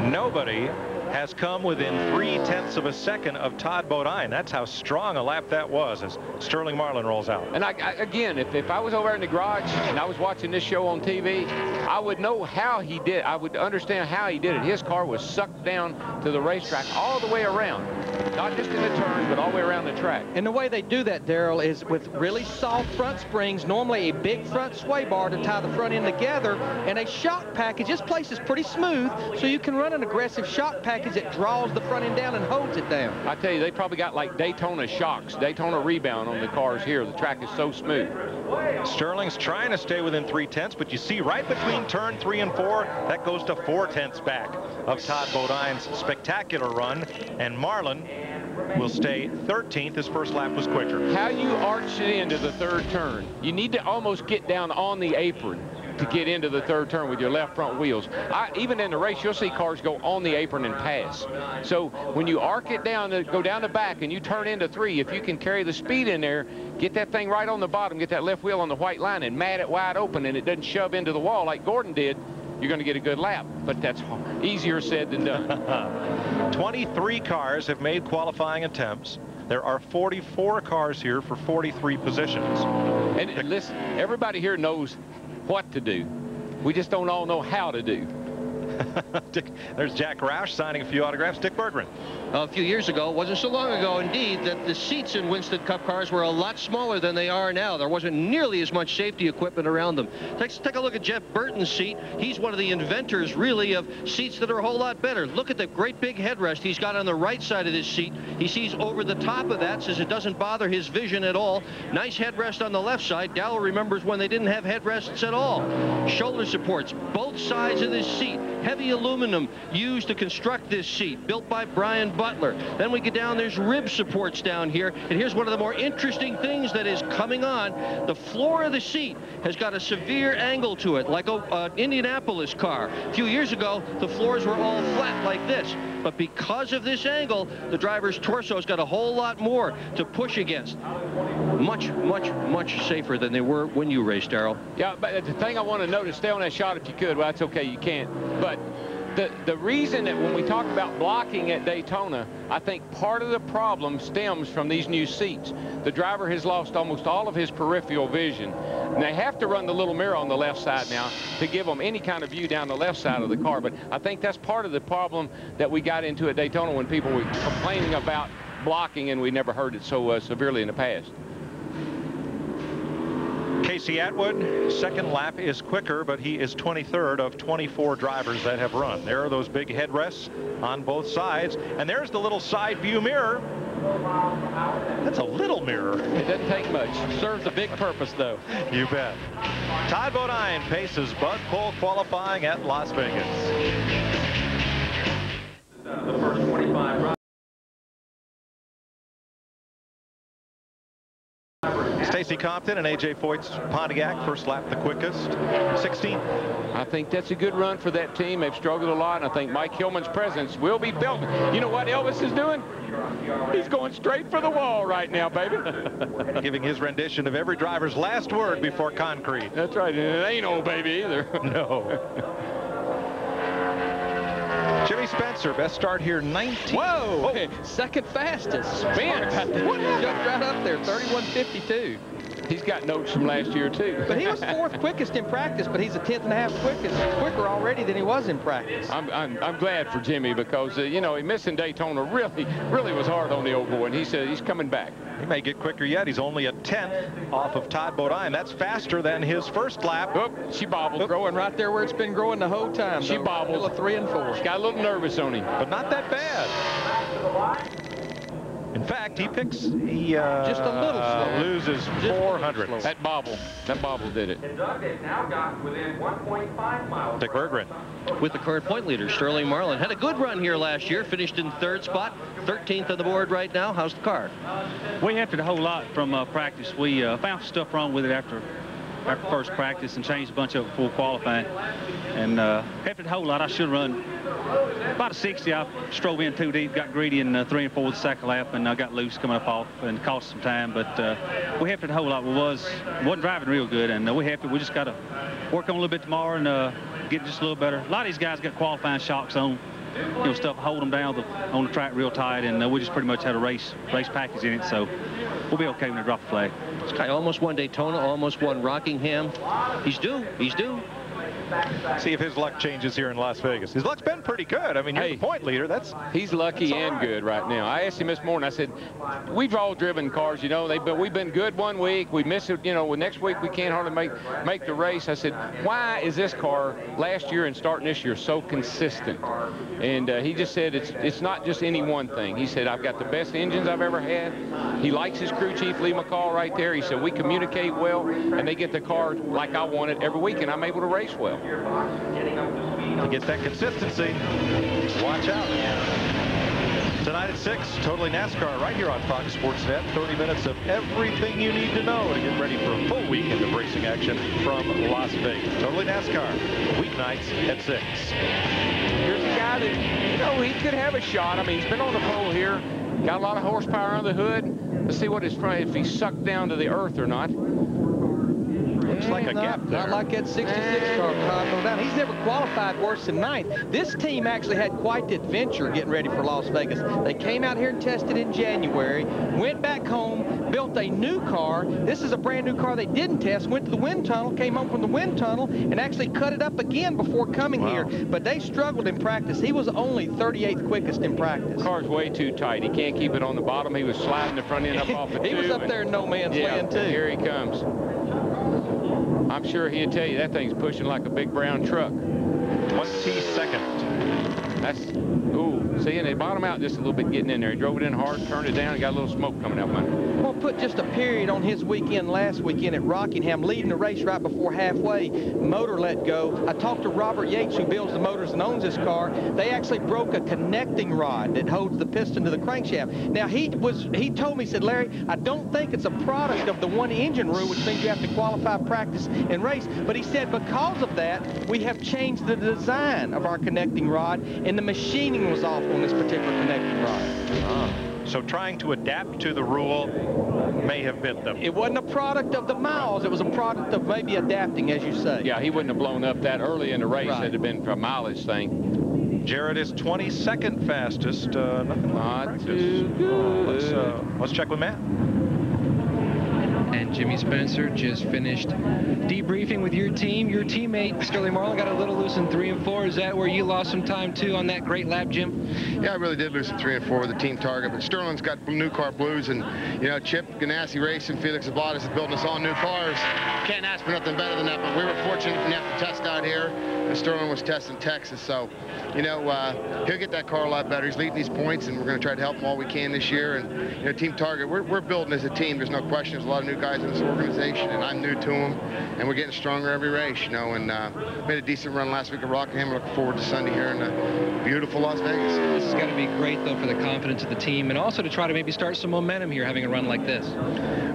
Nobody has come within three-tenths of a second of Todd Bodine. That's how strong a lap that was as Sterling Marlin rolls out. And I, I, again, if, if I was over in the garage and I was watching this show on TV, I would know how he did. I would understand how he did it. His car was sucked down to the racetrack all the way around. Not just in the turns, but all the way around the track. And the way they do that, Darrell, is with really soft front springs, normally a big front sway bar to tie the front end together, and a shock package. This place is pretty smooth, so you can run an aggressive shock package package it draws the front end down and holds it down. I tell you, they probably got like Daytona shocks, Daytona rebound on the cars here. The track is so smooth. Sterling's trying to stay within three tenths, but you see right between turn three and four, that goes to four tenths back of Todd Bodine's spectacular run. And Marlin will stay 13th. His first lap was quicker. How you arch it into the third turn, you need to almost get down on the apron to get into the third turn with your left front wheels. I, even in the race, you'll see cars go on the apron and pass. So when you arc it down, to go down the back, and you turn into three, if you can carry the speed in there, get that thing right on the bottom, get that left wheel on the white line, and mat it wide open, and it doesn't shove into the wall like Gordon did, you're going to get a good lap. But that's easier said than done. 23 cars have made qualifying attempts. There are 44 cars here for 43 positions. And listen, everybody here knows what to do. We just don't all know how to do. Dick, there's Jack Roush signing a few autographs. Dick Berggren. A few years ago, wasn't so long ago indeed, that the seats in Winston Cup cars were a lot smaller than they are now. There wasn't nearly as much safety equipment around them. Let's take a look at Jeff Burton's seat. He's one of the inventors, really, of seats that are a whole lot better. Look at the great big headrest he's got on the right side of this seat. He sees over the top of that, says it doesn't bother his vision at all. Nice headrest on the left side. Gallo remembers when they didn't have headrests at all. Shoulder supports, both sides of this seat. Heavy aluminum used to construct this seat, built by Brian Butler. Then we get down, there's rib supports down here. And here's one of the more interesting things that is coming on. The floor of the seat has got a severe angle to it, like an uh, Indianapolis car. A few years ago, the floors were all flat like this. But because of this angle, the driver's torso has got a whole lot more to push against. Much, much, much safer than they were when you raced, Darrell. Yeah, but the thing I want to notice, stay on that shot if you could. Well, that's okay, you can't. But the, the reason that when we talk about blocking at Daytona, I think part of the problem stems from these new seats. The driver has lost almost all of his peripheral vision. And they have to run the little mirror on the left side now to give them any kind of view down the left side of the car. But I think that's part of the problem that we got into at Daytona when people were complaining about blocking and we never heard it so uh, severely in the past. Casey Atwood, second lap is quicker, but he is 23rd of 24 drivers that have run. There are those big headrests on both sides, and there's the little side view mirror. That's a little mirror. It doesn't take much. Serves a big purpose, though. You bet. Todd Bodine paces Bud Pole qualifying at Las Vegas. Stacy Compton and A.J. Foyt's Pontiac, first lap the quickest, 16. I think that's a good run for that team. They've struggled a lot, and I think Mike Hillman's presence will be built. You know what Elvis is doing? He's going straight for the wall right now, baby. Giving his rendition of every driver's last word before concrete. That's right. And it ain't old baby either. no. Jimmy Spencer, best start here, 19. Whoa! Oh. Second fastest. Spence. What Jumped right up there, 31.52. He's got notes from last year, too. But he was fourth quickest in practice, but he's a tenth and a half quickest, quicker already than he was in practice. I'm, I'm, I'm glad for Jimmy because, uh, you know, he missing Daytona really, really was hard on the old boy, and he said he's coming back. He may get quicker yet. He's only a tenth off of Todd Bodine. That's faster than his first lap. Oop, she bobbled. Oop. Growing right there where it's been growing the whole time. She though. bobbled. Still a three and four. She got a little nervous on him. But not that bad. In fact, he picks, he uh, Just a little slower. loses 400. That bobble, that bobble did it. And Doug has now got within 1.5 miles. Dick Berggren. With the current point leader, Sterling Marlin. Had a good run here last year, finished in third spot, 13th on the board right now. How's the car? We hefted a whole lot from uh, practice. We uh, found stuff wrong with it after after first practice and changed a bunch of it before qualifying. And uh, a whole lot. I should run about a 60. I strove in too deep, got greedy in uh, three and four the second lap, and I got loose coming up off and cost some time. But uh, we hefted a whole lot. We was wasn't driving real good, and uh, we hefted. We just got to work on a little bit tomorrow and uh, get just a little better. A lot of these guys got qualifying shocks on. You know, stuff hold them down the, on the track real tight, and uh, we just pretty much had a race race package in it, so we'll be okay when they drop the flag. Guy almost won Daytona, almost won Rockingham. He's due. He's due. See if his luck changes here in Las Vegas. His luck's been pretty good. I mean, you're Hey. the point leader. That's He's lucky That's and right. good right now. I asked him this morning. I said, "We've all driven cars, you know. They've been, we've been good one week. We miss it, you know. Next week we can't hardly make make the race." I said, "Why is this car last year and starting this year so consistent?" And uh, he just said, "It's it's not just any one thing." He said, "I've got the best engines I've ever had." He likes his crew chief, Lee McCall, right there. He said, "We communicate well, and they get the car like I want it every week, and I'm able to race well." To get that consistency. Watch out. Tonight at 6, Totally NASCAR right here on Fox Sports Net. 30 minutes of everything you need to know to get ready for a full weekend of racing action from Las Vegas. Totally NASCAR, weeknights at 6. Here's a guy that, you know, he could have a shot. I mean, he's been on the pole here, got a lot of horsepower under the hood. Let's see what his front, if he's sucked down to the earth or not. Looks like a not, gap there. Not like that 66 car, Todd, no doubt. He's never qualified worse than ninth. This team actually had quite the adventure getting ready for Las Vegas. They came out here and tested in January, went back home, built a new car. This is a brand new car they didn't test, went to the wind tunnel, came home from the wind tunnel, and actually cut it up again before coming here. But they struggled in practice. He was only 38th quickest in practice. Car's way too tight. He can't keep it on the bottom. He was sliding the front end up off the He was up there in no man's yeah, land, too. Here he comes. I'm sure he'll tell you that thing's pushing like a big brown truck. 22nd. That's, ooh, see, and they bottom out just a little bit getting in there. He drove it in hard, turned it down, and got a little smoke coming out behind. Well, put just a period on his weekend last weekend at Rockingham, leading the race right before halfway. Motor let go. I talked to Robert Yates, who builds the motors and owns this car. They actually broke a connecting rod that holds the piston to the crankshaft. Now, he was he told me, he said, Larry, I don't think it's a product of the one engine rule, which means you have to qualify, practice, and race. But he said because of that, we have changed the design of our connecting rod, and the machining was off on this particular connecting rod. Ah. So trying to adapt to the rule may have bit them. It wasn't a product of the miles. It was a product of maybe adapting, as you say. Yeah, he wouldn't have blown up that early in the race had it been for a mileage thing. Jared is 22nd fastest. Uh, nothing Not too good. Let's, uh, let's check with Matt. Jimmy Spencer just finished debriefing with your team. Your teammate, Sterling Marlin, got a little loose in three and four. Is that where you lost some time, too, on that great lap, Jim? Yeah, I really did lose some three and four with the team target, but Sterling's got new car blues, and you know Chip Ganassi Racing, Felix Sabates is building us all new cars. Can't ask for nothing better than that. But we were fortunate enough to test out here, and Sterling was testing Texas, so you know uh, he'll get that car a lot better. He's leading these points, and we're going to try to help him all we can this year. And you know, Team Target, we're, we're building as a team. There's no question. There's a lot of new guys in this organization, and I'm new to them, and we're getting stronger every race. You know, and uh, made a decent run last week at Rockingham. We're looking forward to Sunday here in uh, beautiful Las Vegas. This is going to be great, though, for the confidence of the team and also to try to maybe start some momentum here having a run like this.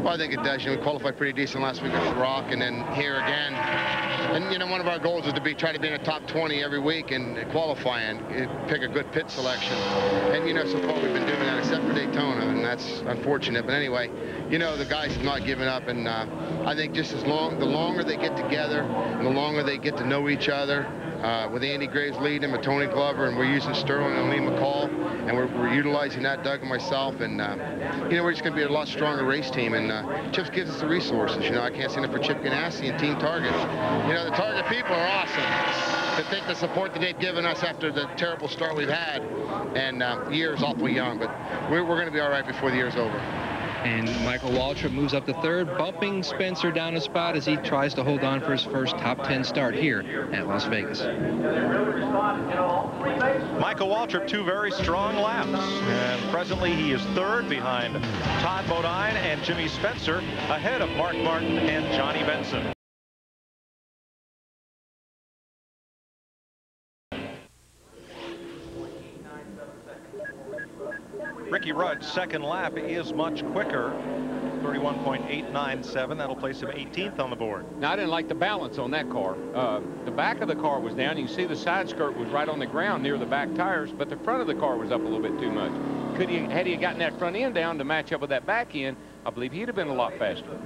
Well, I think it does. You know, we qualified pretty decent last week at Rock, and then here again. And you know, one of our goals is to be try to be in the top 20 every week and qualifying, uh, pick a good pit selection. And you know, so far we've been doing that, except for Daytona, and that's unfortunate. But anyway, you know, the guys have not given up, and uh, I think just as long, the longer they get together, and the longer they get to know each other. Uh, with Andy Graves leading and Tony Glover, and we're using Sterling and Lee McCall, and we're, we're utilizing that, Doug and myself, and uh, you know we're just going to be a lot stronger race team. And uh, Chips gives us the resources. You know, I can't say enough for Chip Ganassi and Team Target. You know, the Target people are awesome. To think the support that they've given us after the terrible start we've had, and uh, year's awfully young, but we're, we're going to be all right before the year's over. And Michael Waltrip moves up to third, bumping Spencer down a spot as he tries to hold on for his first top 10 start here at Las Vegas. Michael Waltrip, two very strong laps. And presently he is third behind Todd Bodine and Jimmy Spencer, ahead of Mark Martin and Johnny Benson. Ricky Rudd's second lap is much quicker. 31.897. That'll place him 18th on the board. Now, I didn't like the balance on that car. Uh, the back of the car was down. You can see the side skirt was right on the ground near the back tires, but the front of the car was up a little bit too much. Could he, had he gotten that front end down to match up with that back end, I believe he'd have been a lot faster.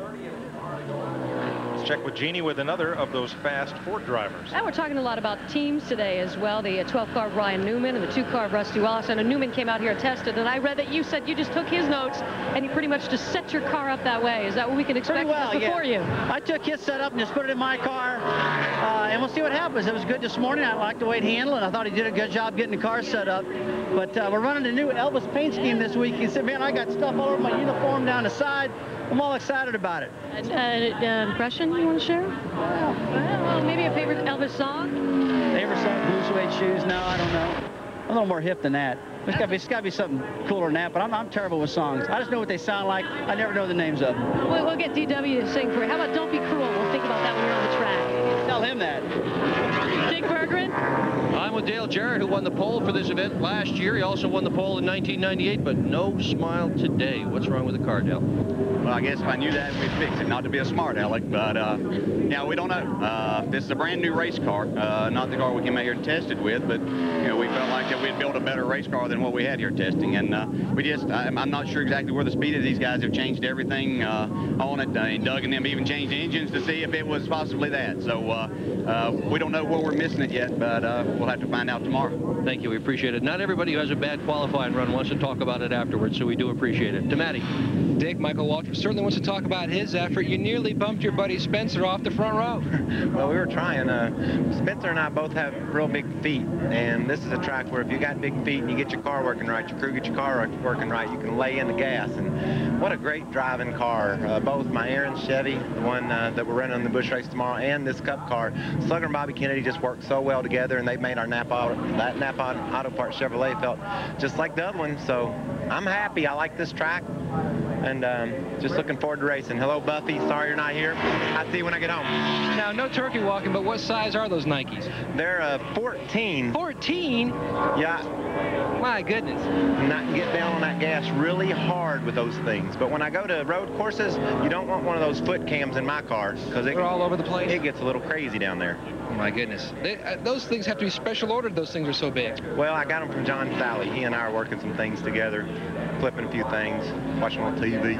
Let's check with Jeanne with another of those fast Ford drivers. And we're talking a lot about teams today as well. The 12-car Ryan Newman and the 2-car Rusty Wallace. And Newman came out here and tested, and I read that you said you just took his notes and you pretty much just set your car up that way. Is that what we can expect well, before yeah. you? I took his setup and just put it in my car, uh, and we'll see what happens. It was good this morning. I liked the way he handled it. I thought he did a good job getting the car set up. But uh, we're running a new Elvis paint scheme this week. He said, man, I got stuff all over my uniform down the side. I'm all excited about it. Uh, uh, impression you want to share? Well, well, maybe a favorite Elvis song? Favorite song, Blue Suede Shoes? No, I don't know. I'm a little more hip than that. There's got to be, it's got to be something cooler than that, but I'm, I'm terrible with songs. I just know what they sound like. I never know the names of them. We'll, we'll get DW to sing for you. How about Don't Be Cruel? We'll think about that when you're on the track. Tell him that. Dick Berggren? I'm with Dale Jarrett, who won the pole for this event last year. He also won the pole in 1998, but no smile today. What's wrong with the car, Dale? Well, I guess if I knew that, we'd fix it. Not to be a smart aleck, but uh, yeah, we don't know. Uh, this is a brand new race car, uh, not the car we came out here and tested with, but you know, we felt like that we'd built a better race car than what we had here testing, and uh, we just, I'm, I'm, not sure exactly where the speed of these guys have changed everything uh, on it, uh, and Doug and them even changed engines to see if it was possibly that. So we don't know what we're missing it yet, but uh, we'll have to find out tomorrow. Thank you. We appreciate it. Not everybody who has a bad qualifying run wants to talk about it afterwards, so we do appreciate it. To Matty. Dick, Michael Waltrip certainly wants to talk about his effort. You nearly bumped your buddy Spencer off the front row. well, we were trying. Uh, Spencer and I both have real big feet, and this is a track where if you got big feet and you get your car working right, your crew get your car working right, you can lay in the gas. And what a great driving car. Uh, both my Aaron Chevy, the one uh, that we're running on the Busch race tomorrow, and this Cup car. Slugger and Bobby Kennedy just worked so well together, and they made our Napa Auto, that Napa Auto Parts Chevrolet felt just like the other one. So I'm happy. I like this track and um, just looking forward to racing. Hello, Buffy. Sorry you're not here. I'll see you when I get home. Now, no turkey walking, but what size are those Nikes? They're uh, 14. 14? Yeah. My goodness. Not get down on that gas really hard with those things. But when I go to road courses, you don't want one of those foot cams in my car because they're all over the place. It gets a little crazy down there. My goodness. They, uh, those things have to be special ordered. Those things are so big. Well, I got them from John Salley. He and I are working some things together, flipping a few things, watching on TV.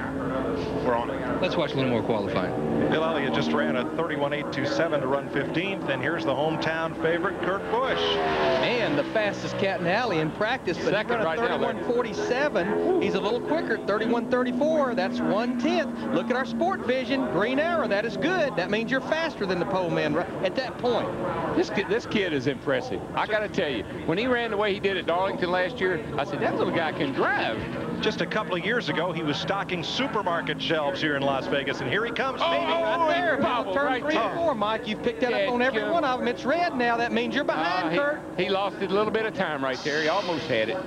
We're on it. Let's watch a little more qualifying. Bill Elliott just ran a 31.827 to run 15th, and here's the hometown favorite, Kurt Busch. Man, the fastest cat in alley in practice, but Second he ran a right 31.47. He's a little quicker, 31.34. That's one tenth. Look at our sport vision, green arrow. That is good. That means you're faster than the pole man at that point. This kid, this kid is impressive. I got to tell you, when he ran the way he did at Darlington last year, I said, that little guy can drive. Just a couple of years ago, he was stocking supermarket shelves here in Las Vegas, and here he comes. Oh, right there. Turn right three and four, Mike. You've picked that Yeah, up on every Jim. one of them. It's red now. That means you're behind, Uh, he- Kurt. he, lost it a little bit of time right there. He almost had it.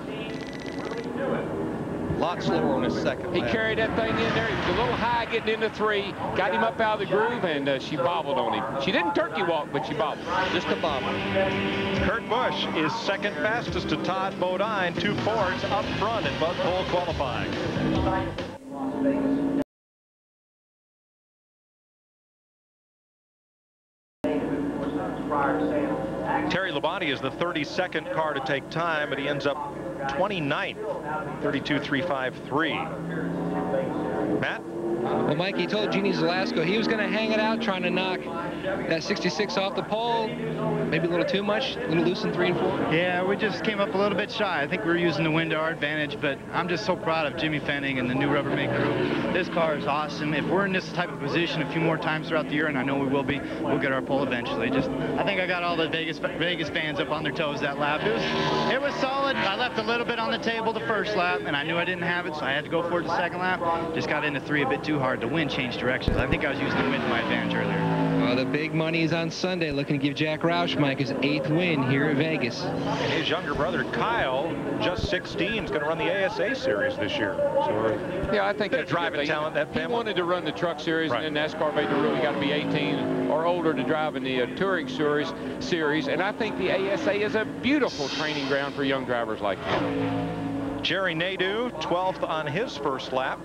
A lot slower on his second. He lap. carried that thing in there. He was a little high getting into three. Got him up out of the groove, and uh, she bobbled on him. She didn't turkey walk, but she bobbled. Just a bobble. Kurt Busch is second fastest to Todd Bodine, two Fords up front in Bud Pole qualifying. Terry Labonte is the 32nd car to take time, but he ends up 29th, 32.353. Matt? Well, Mikey told Jeanne Zelasko he was going to hang it out trying to knock that 66 off the pole. Maybe a little too much, a little loose in three and four. Yeah, we just came up a little bit shy. I think we were using the wind to our advantage, but I'm just so proud of Jimmy Fennig and the new Rubbermaid crew. This car is awesome. If we're in this type of position a few more times throughout the year, and I know we will be, we'll get our pole eventually. Just, I think I got all the Vegas Vegas fans up on their toes that lap. It was, it was solid. I left a little bit on the table the first lap, and I knew I didn't have it, so I had to go for it the second lap. Just got into three a bit too hard. The wind changed directions. I think I was using the wind to my advantage earlier. Well, the big money is on Sunday, looking to give Jack Roush, Mike, his eighth win here at Vegas. And his younger brother, Kyle, just 16, is going to run the ASA series this year. So Yeah, I think Bit of that's a good driving thing. talent, that He wanted to run the truck series, and then NASCAR made the rule you got to be 18 or older to drive in the uh, touring series. Series, and I think the ASA is a beautiful training ground for young drivers like him. Jerry Nadeau, 12th on his first lap.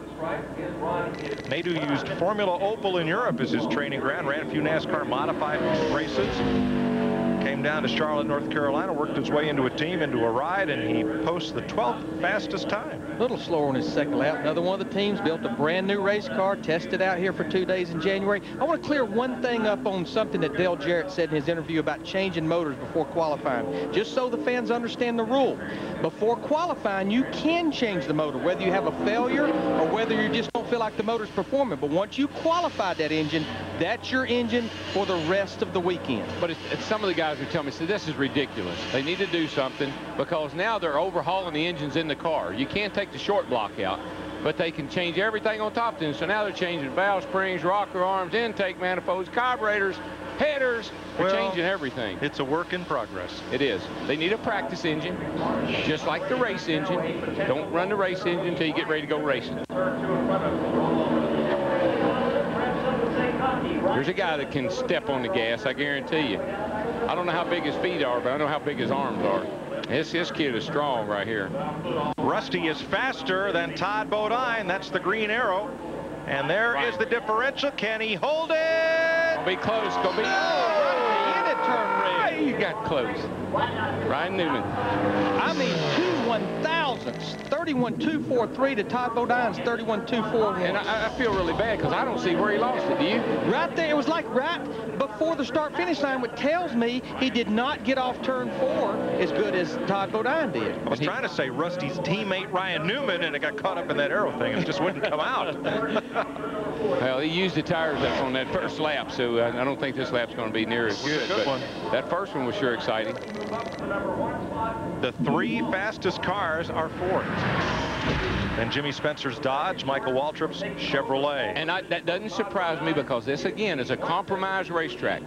Nadeau used Formula Opel in Europe as his training ground, ran a few NASCAR modified races. Came down to Charlotte, North Carolina, worked his way into a team, into a ride, and he posts the 12th fastest time. A little slower on his second lap. Another one of the teams built a brand new race car, tested out here for two days in January. I want to clear one thing up on something that Dale Jarrett said in his interview about changing motors before qualifying. Just so the fans understand the rule. Before qualifying, you can change the motor, whether you have a failure or whether you just don't feel like the motor's performing. But once you qualify that engine, that's your engine for the rest of the weekend. But it's, it's some of the guys who tell me, "So this is ridiculous. They need to do something because now they're overhauling the engines in the car. You can't take the short block out, but they can change everything on top then. So now they're changing valve springs, rocker arms, intake manifolds, carburetors, headers. They're Well, changing everything. It's a work in progress. It is. They need a practice engine, just like the race engine. Don't run the race engine until you get ready to go racing. There's a guy that can step on the gas, I guarantee you. I don't know how big his feet are, but I know how big his arms are. This, this kid is strong right here. Rusty is faster than Todd Bodine. That's the green arrow. And there is the differential. Can he hold it? Be close. Gonna be. Oh, in it turn red. You got close. Ryan Newman. I mean, two one thousandths. 31.243 to Todd Bodine's 31.241. And I, I feel really bad because I don't see where he lost it. Do you? Right there, it was like right before the start-finish line, which tells me he did not get off turn four as good as Todd Bodine did. I was trying to say Rusty's teammate Ryan Newman, and it got caught up in that arrow thing. It just wouldn't come out. Well, he used the tires up on that first lap, so uh, I don't think this lap's going to be near as good. good but one. That first one was sure exciting. The three fastest cars are Ford. and Jimmy Spencer's Dodge, Michael Waltrip's Chevrolet. And I, that doesn't surprise me because this, again, is a compromised racetrack.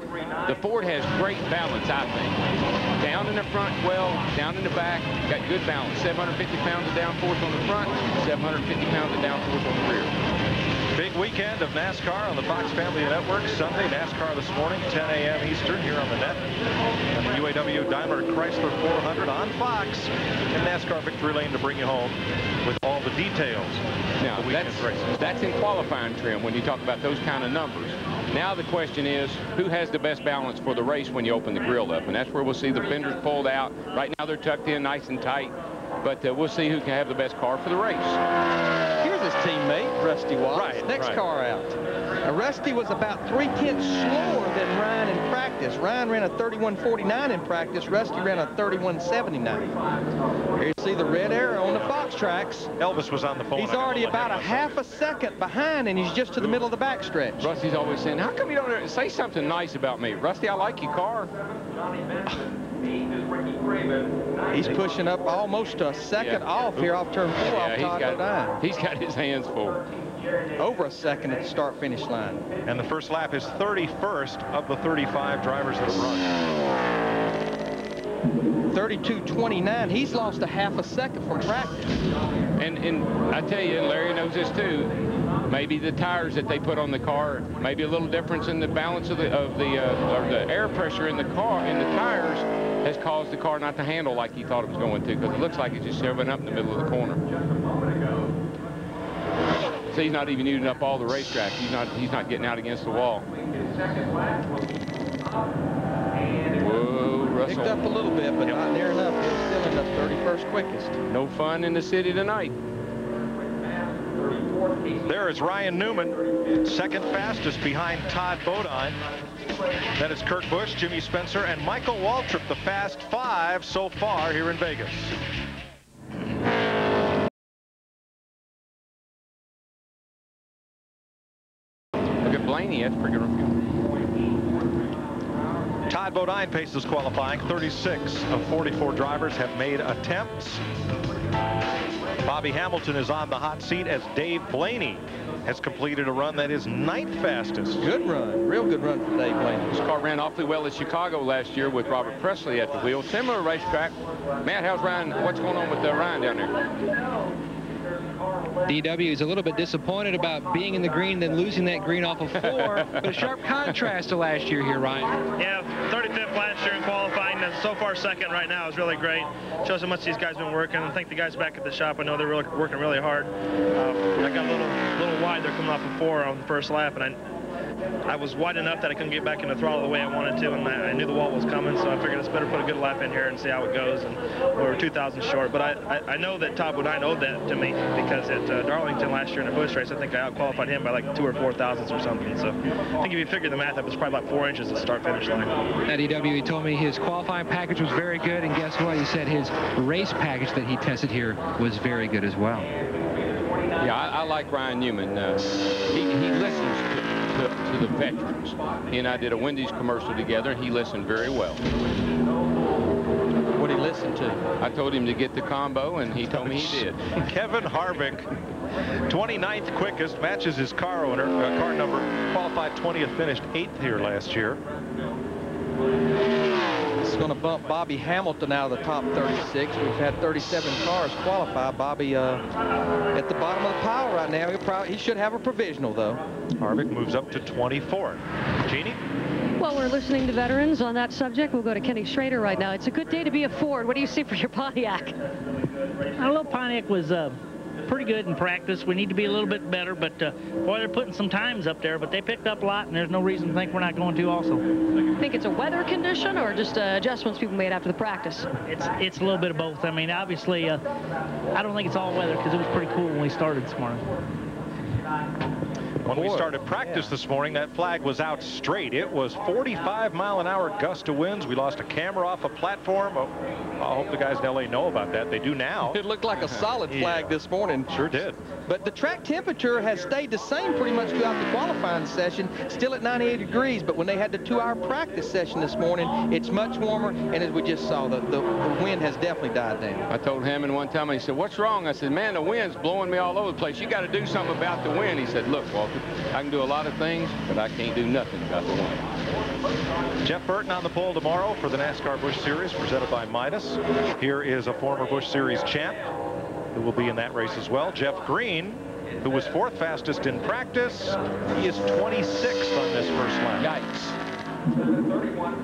The Ford has great balance, I think. Down in the front well, down in the back, got good balance. 750 pounds of downforce on the front, 750 pounds of downforce on the rear. Big weekend of NASCAR on the Fox Family Network. Sunday, NASCAR this morning, 10 a.m. Eastern here on the net. And the UAW Daimler Chrysler 400 on Fox and NASCAR Victory Lane to bring you home with all the details. Now, the that's, races. that's in qualifying trim when you talk about those kind of numbers. Now the question is, who has the best balance for the race when you open the grill up? And that's where we'll see the fenders pulled out. Right now they're tucked in nice and tight. But uh, we'll see who can have the best car for the race. His teammate, Rusty Watts. Right, Next right. car out. Now, Rusty was about three tenths slower than Ryan in practice. Ryan ran a 31.49 in practice. Rusty ran a 31.79. Here you see the red arrow on the Fox tracks. Elvis was on the phone. He's already about a half a second behind, and he's just to the middle of the backstretch. Rusty's always saying, how come you don't say something nice about me? Rusty, I like your car. He's pushing up almost a second Yeah. off here off turn four Yeah, off he's Todd got, Bodine. he's got his hands full. Over a second at the start-finish line. And the first lap is 31st of the 35 drivers that have run. 32.29. He's lost a half a second from practice. And, and I tell you, and Larry knows this too, maybe the tires that they put on the car, maybe a little difference in the balance of the, of the, uh, or the air pressure in the car, in the tires, has caused the car not to handle like he thought it was going to, because it looks like it's just shoving up in the middle of the corner. So he's not even using up all the racetrack. He's not, he's not getting out against the wall. Whoa, Picked up a little bit, but not near enough. Still end up 31st quickest. No fun in the city tonight. There is Ryan Newman, second fastest behind Todd Bodine. Then it's Kurt Busch, Jimmy Spencer, and Michael Waltrip, the fast five so far here in Vegas. Look at Blaney. That's pretty good. Todd Bodine paces qualifying. 36 of 44 drivers have made attempts. Bobby Hamilton is on the hot seat as Dave Blaney has completed a run that is ninth fastest. Good run. Real good run for Dave Blaney. This car ran awfully well at Chicago last year with Robert Pressley at the wheel. Similar racetrack. Matt, how's Ryan? What's going on with uh, Ryan down there? DW is a little bit disappointed about being in the green, then losing that green off of four. but a sharp contrast to last year here, Ryan. Yeah, 35th last year in qualifying, and so far second right now is really great. Shows how much these guys been working. I think the guys back at the shop, I know they're really working really hard. Uh, I got a little, little wide. They're coming off of four on the first lap, and I, I was wide enough that I couldn't get back in the throttle the way I wanted to, and I, I knew the wall was coming, so I figured it's better put a good lap in here and see how it goes. And we were 2,000 short, but I, I, I know that Todd Bodine owed that to me because at uh, Darlington last year in a Busch race, I think I outqualified him by like two or four thousandths or something. So I think if you figure the math up, it's probably about four inches at start-finish line. At EW, he told me his qualifying package was very good, and guess what? He said his race package that he tested here was very good as well. Yeah, I, I like Ryan Newman. Uh, he, he listens to, the veterans. He and I did a Wendy's commercial together, and he listened very well. What did he listen to? I told him to get the combo, and he told me he did. Kevin Harvick, 29th quickest, matches his car owner, uh, car number, qualified 20th, finished 8th here last year. This is going to bump Bobby Hamilton out of the top 36. We've had 37 cars qualify. Bobby uh, at the bottom of the pile right now. He, probably, he should have a provisional, though. Harvick moves up to 24. Jeanne? While we're listening to veterans on that subject, we'll go to Kenny Schrader right now. It's a good day to be a Ford. What do you see for your Pontiac? Our little Pontiac was uh, pretty good in practice. We need to be a little bit better, but uh, boy, they're putting some times up there. But they picked up a lot, and there's no reason to think we're not going to also. Think it's a weather condition or just uh, adjustments people made after the practice? It's it's a little bit of both. I mean, obviously, uh, I don't think it's all weather because it was pretty cool when we started this morning. When we started practice this morning, that flag was out straight. It was 45 mile an hour gust of winds. We lost a camera off a platform. Oh, I hope the guys in LA know about that. They do now. It looked like a solid flag this morning. Sure did. But the track temperature has stayed the same pretty much throughout the qualifying session, still at 98 degrees. But when they had the two-hour practice session this morning, it's much warmer. And as we just saw, the, the, the wind has definitely died down. I told Hammond one time, and he said, what's wrong? I said, man, the wind's blowing me all over the place. You got to do something about the wind. He said, look, Walter, I can do a lot of things, but I can't do nothing about the wind. Jeff Burton on the pole tomorrow for the NASCAR Busch Series presented by Midas. Here is a former Busch Series champ who will be in that race as well. Jeff Green, who was fourth fastest in practice. He is 26th on this first lap. Yikes.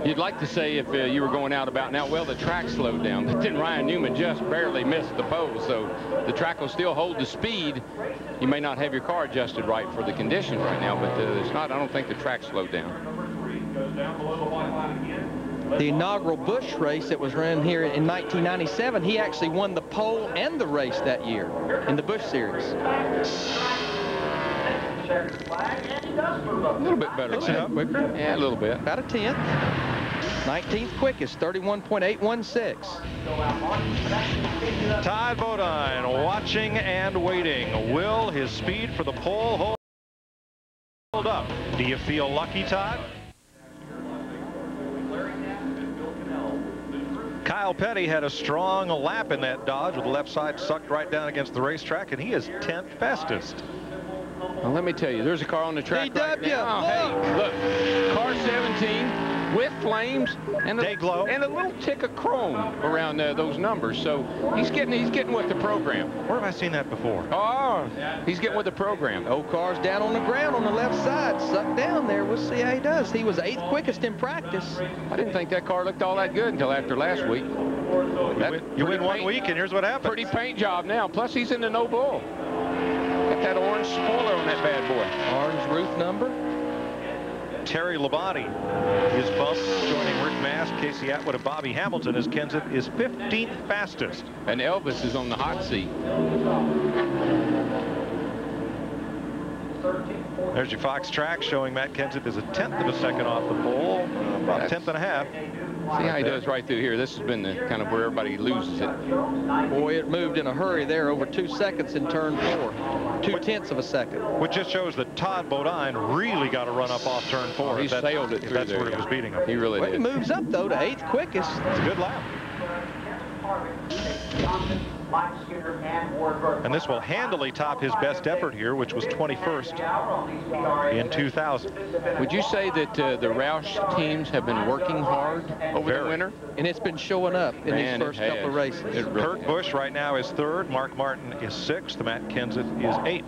You'd like to say if uh, you were going out about now, well, the track slowed down, but then Ryan Newman just barely missed the pole, so the track will still hold the speed. You may not have your car adjusted right for the conditions right now, but uh, it's not, I don't think the track slowed down. The inaugural Busch race that was run here in 1997, he actually won the pole and the race that year in the Busch Series. A little bit better. Picks it up quicker. Yeah, a little bit. About a tenth. 19th quickest, 31.816. Todd Bodine watching and waiting. Will his speed for the pole hold up? Do you feel lucky, Todd? Kyle Petty had a strong lap in that Dodge with the left side sucked right down against the racetrack, and he is 10th fastest. Well, let me tell you, there's a car on the track right DW, now. Hey, look, car 17 with flames and a, glow. and a little tick of chrome around uh, those numbers. So he's getting he's getting with the program. Where have I seen that before? Oh, he's getting with the program. Old car's down on the ground on the left side, sucked down there. We'll see how he does. He was eighth quickest in practice. I didn't think that car looked all that good until after last week. You win, you win one week, and here's what happens. Pretty paint job now. Plus, he's in the no bull. Got that orange spoiler on that bad boy. Orange roof number. Terry Labonte is bumped, joining Rick Mast, Casey Atwood, and Bobby Hamilton as Kenseth is 15th fastest. And Elvis is on the hot seat. There's your Fox track showing Matt Kenseth is a tenth of a second off the pole, about a tenth and a half. See how he does right through here. This has been the kind of where everybody loses it. Boy, it moved in a hurry there, over two seconds in turn four. Two tenths of a second. Which just shows that Todd Bodine really got to run up off turn four. Oh, he that- sailed it That's there, where he was beating him. He really Well, he moves up, though, to eighth quickest. It's a good lap. And this will handily top his best effort here, which was 21st in 2000. Would you say that uh, the Roush teams have been working hard over Very. the winter? And it's been showing up in Man, these first couple of races. It really Kurt Busch right now is third. Mark Martin is sixth. Matt Kenseth is eighth.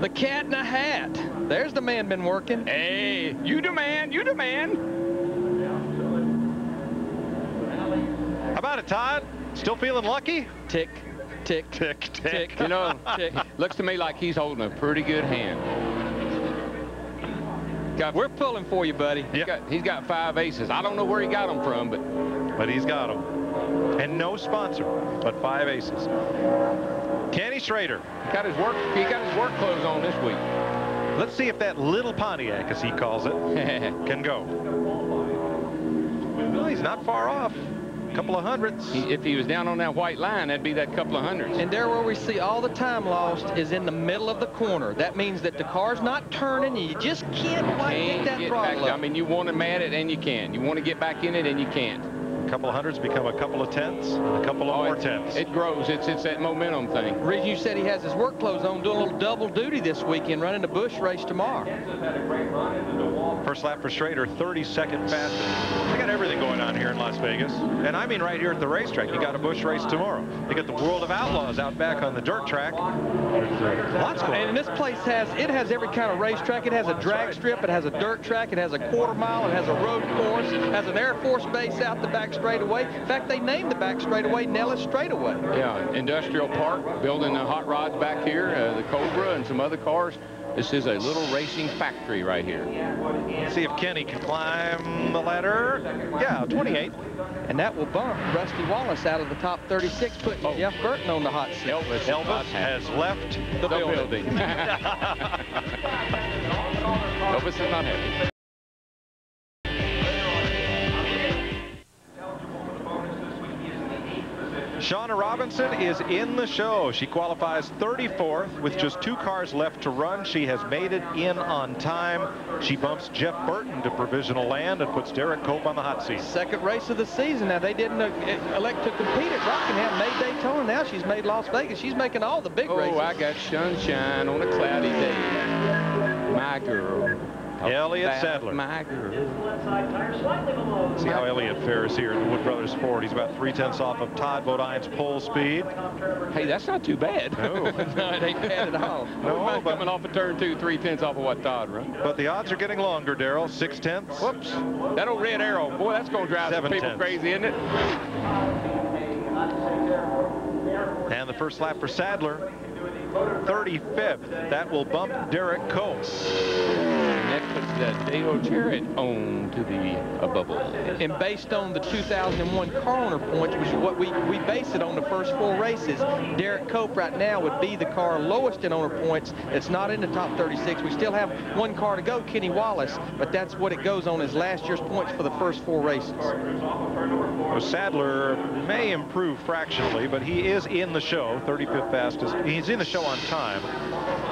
The cat in a hat. There's the man been working. Hey, you demand, you demand. How about it, Todd? Still feeling lucky? Tick, tick, tick, tick. You know, tick. looks to me like he's holding a pretty good hand. Got, We're pulling for you, buddy. he's, got, he's got five aces. I don't know where he got them from, but But he's got them. And no sponsor, but five aces. Kenny Schrader. he got his work. He got his work clothes on this week. Let's see if that little Pontiac, as he calls it, can go. Well, he's not far off. A couple of hundreds. He- if he was down on that white line, that'd be that couple of hundreds. And there where we see all the time lost is in the middle of the corner. That means that the car's not turning. And you just can't quite Can't get that get back. throttle I mean, you want to mat it and you can. You want to get back in it and you can't. A couple of hundreds become a couple of tenths, and a couple of Oh, more it, tenths. it grows. It's it's that momentum thing. reason you said he has his work clothes on, doing a little double duty this weekend, running the Busch race tomorrow. First lap for Schrader, 32nd fastest. They got everything going on here in Las Vegas. And I mean right here at the racetrack. You got a Busch race tomorrow. They got the World of Outlaws out back on the dirt track. Lots going on. And this place has, it has every kind of racetrack. It has a drag strip, it has a dirt track, it has a quarter mile, it has a road course, it has an Air Force base out the back straightaway. In fact, they named the back straightaway Nellis Straightaway. Yeah, industrial park, building the hot rods back here, uh, the Cobra and some other cars. This is a little racing factory right here. Let's see if Kenny can climb the ladder. Yeah, 28. And that will bump Rusty Wallace out of the top 36, putting Oh. Jeff Burton on the hot seat. Elvis, Elvis has left the building. Elvis is not happy. Shauna Robinson is in the show. She qualifies 34th with just two cars left to run. She has made it in on time. She bumps Jeff Burton to provisional land and puts Derek Cope on the hot seat. Second race of the season. Now, they didn't uh, elect to compete at Rockingham, made Daytona. Now she's made Las Vegas. She's making all the big races. Oh, I got sunshine on a cloudy day. My girl. Talk Elliott about Sadler. My girl. See how Elliott fares here at the Wood Brothers Ford. He's about three tenths off of Todd Bodine's pole speed. Hey, that's not too bad. No. no, it ain't bad at all. No, but- coming off a turn two, three tenths off of what Todd run. But the odds are getting longer, Darrell. Six tenths. Whoops. That old red arrow, boy, that's going to drive some Seven people tenths. crazy, isn't it? And the first lap for Sadler, 35th. That will bump Derek Cope. That puts that Dale Jarrett on to the uh, bubble. And based on the 2001 car owner points, which is what we, we base it on the first four races, Derek Cope right now would be the car lowest in owner points. It's not in the top 36. We still have one car to go, Kenny Wallace, but that's what it goes on as last year's points for the first four races. Well, Sadler may improve fractionally, but he is in the show, 35th fastest. He's in the show on time.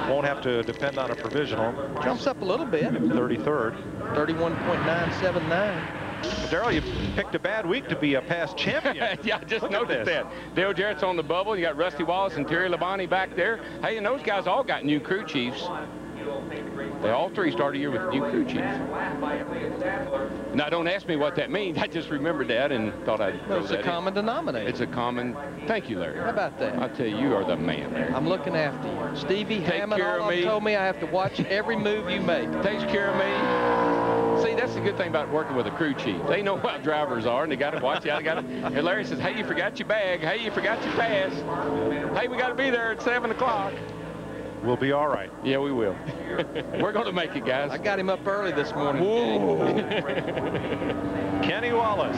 Won't have to depend on a provisional. Jumps up a little bit, 33rd. 31.979. Darrell, you picked a bad week to be a past champion. yeah, I just Look noticed that. Dale Jarrett's on the bubble. You got Rusty Wallace and Terry Labonte back there. Hey, and those guys all got new crew chiefs. They all three started a year with new crew chiefs. Now, don't ask me what that means. I just remembered that and thought I'd It's a that in. common denominator. It's a common. Thank you, Larry. How about that? I tell you, you are the man, Larry. I'm looking after you. Stevie Take Hammond care of of me. told me I have to watch every move you make. Takes care of me. See, that's the good thing about working with a crew chief. They know what drivers are, and they got to watch out. They got to. And Larry says, "Hey, you forgot your bag. Hey, you forgot your pass. Hey, we got to be there at seven o'clock." We'll be all right. Yeah, we will. We're going to make it, guys. I got him up early this morning. Kenny Wallace.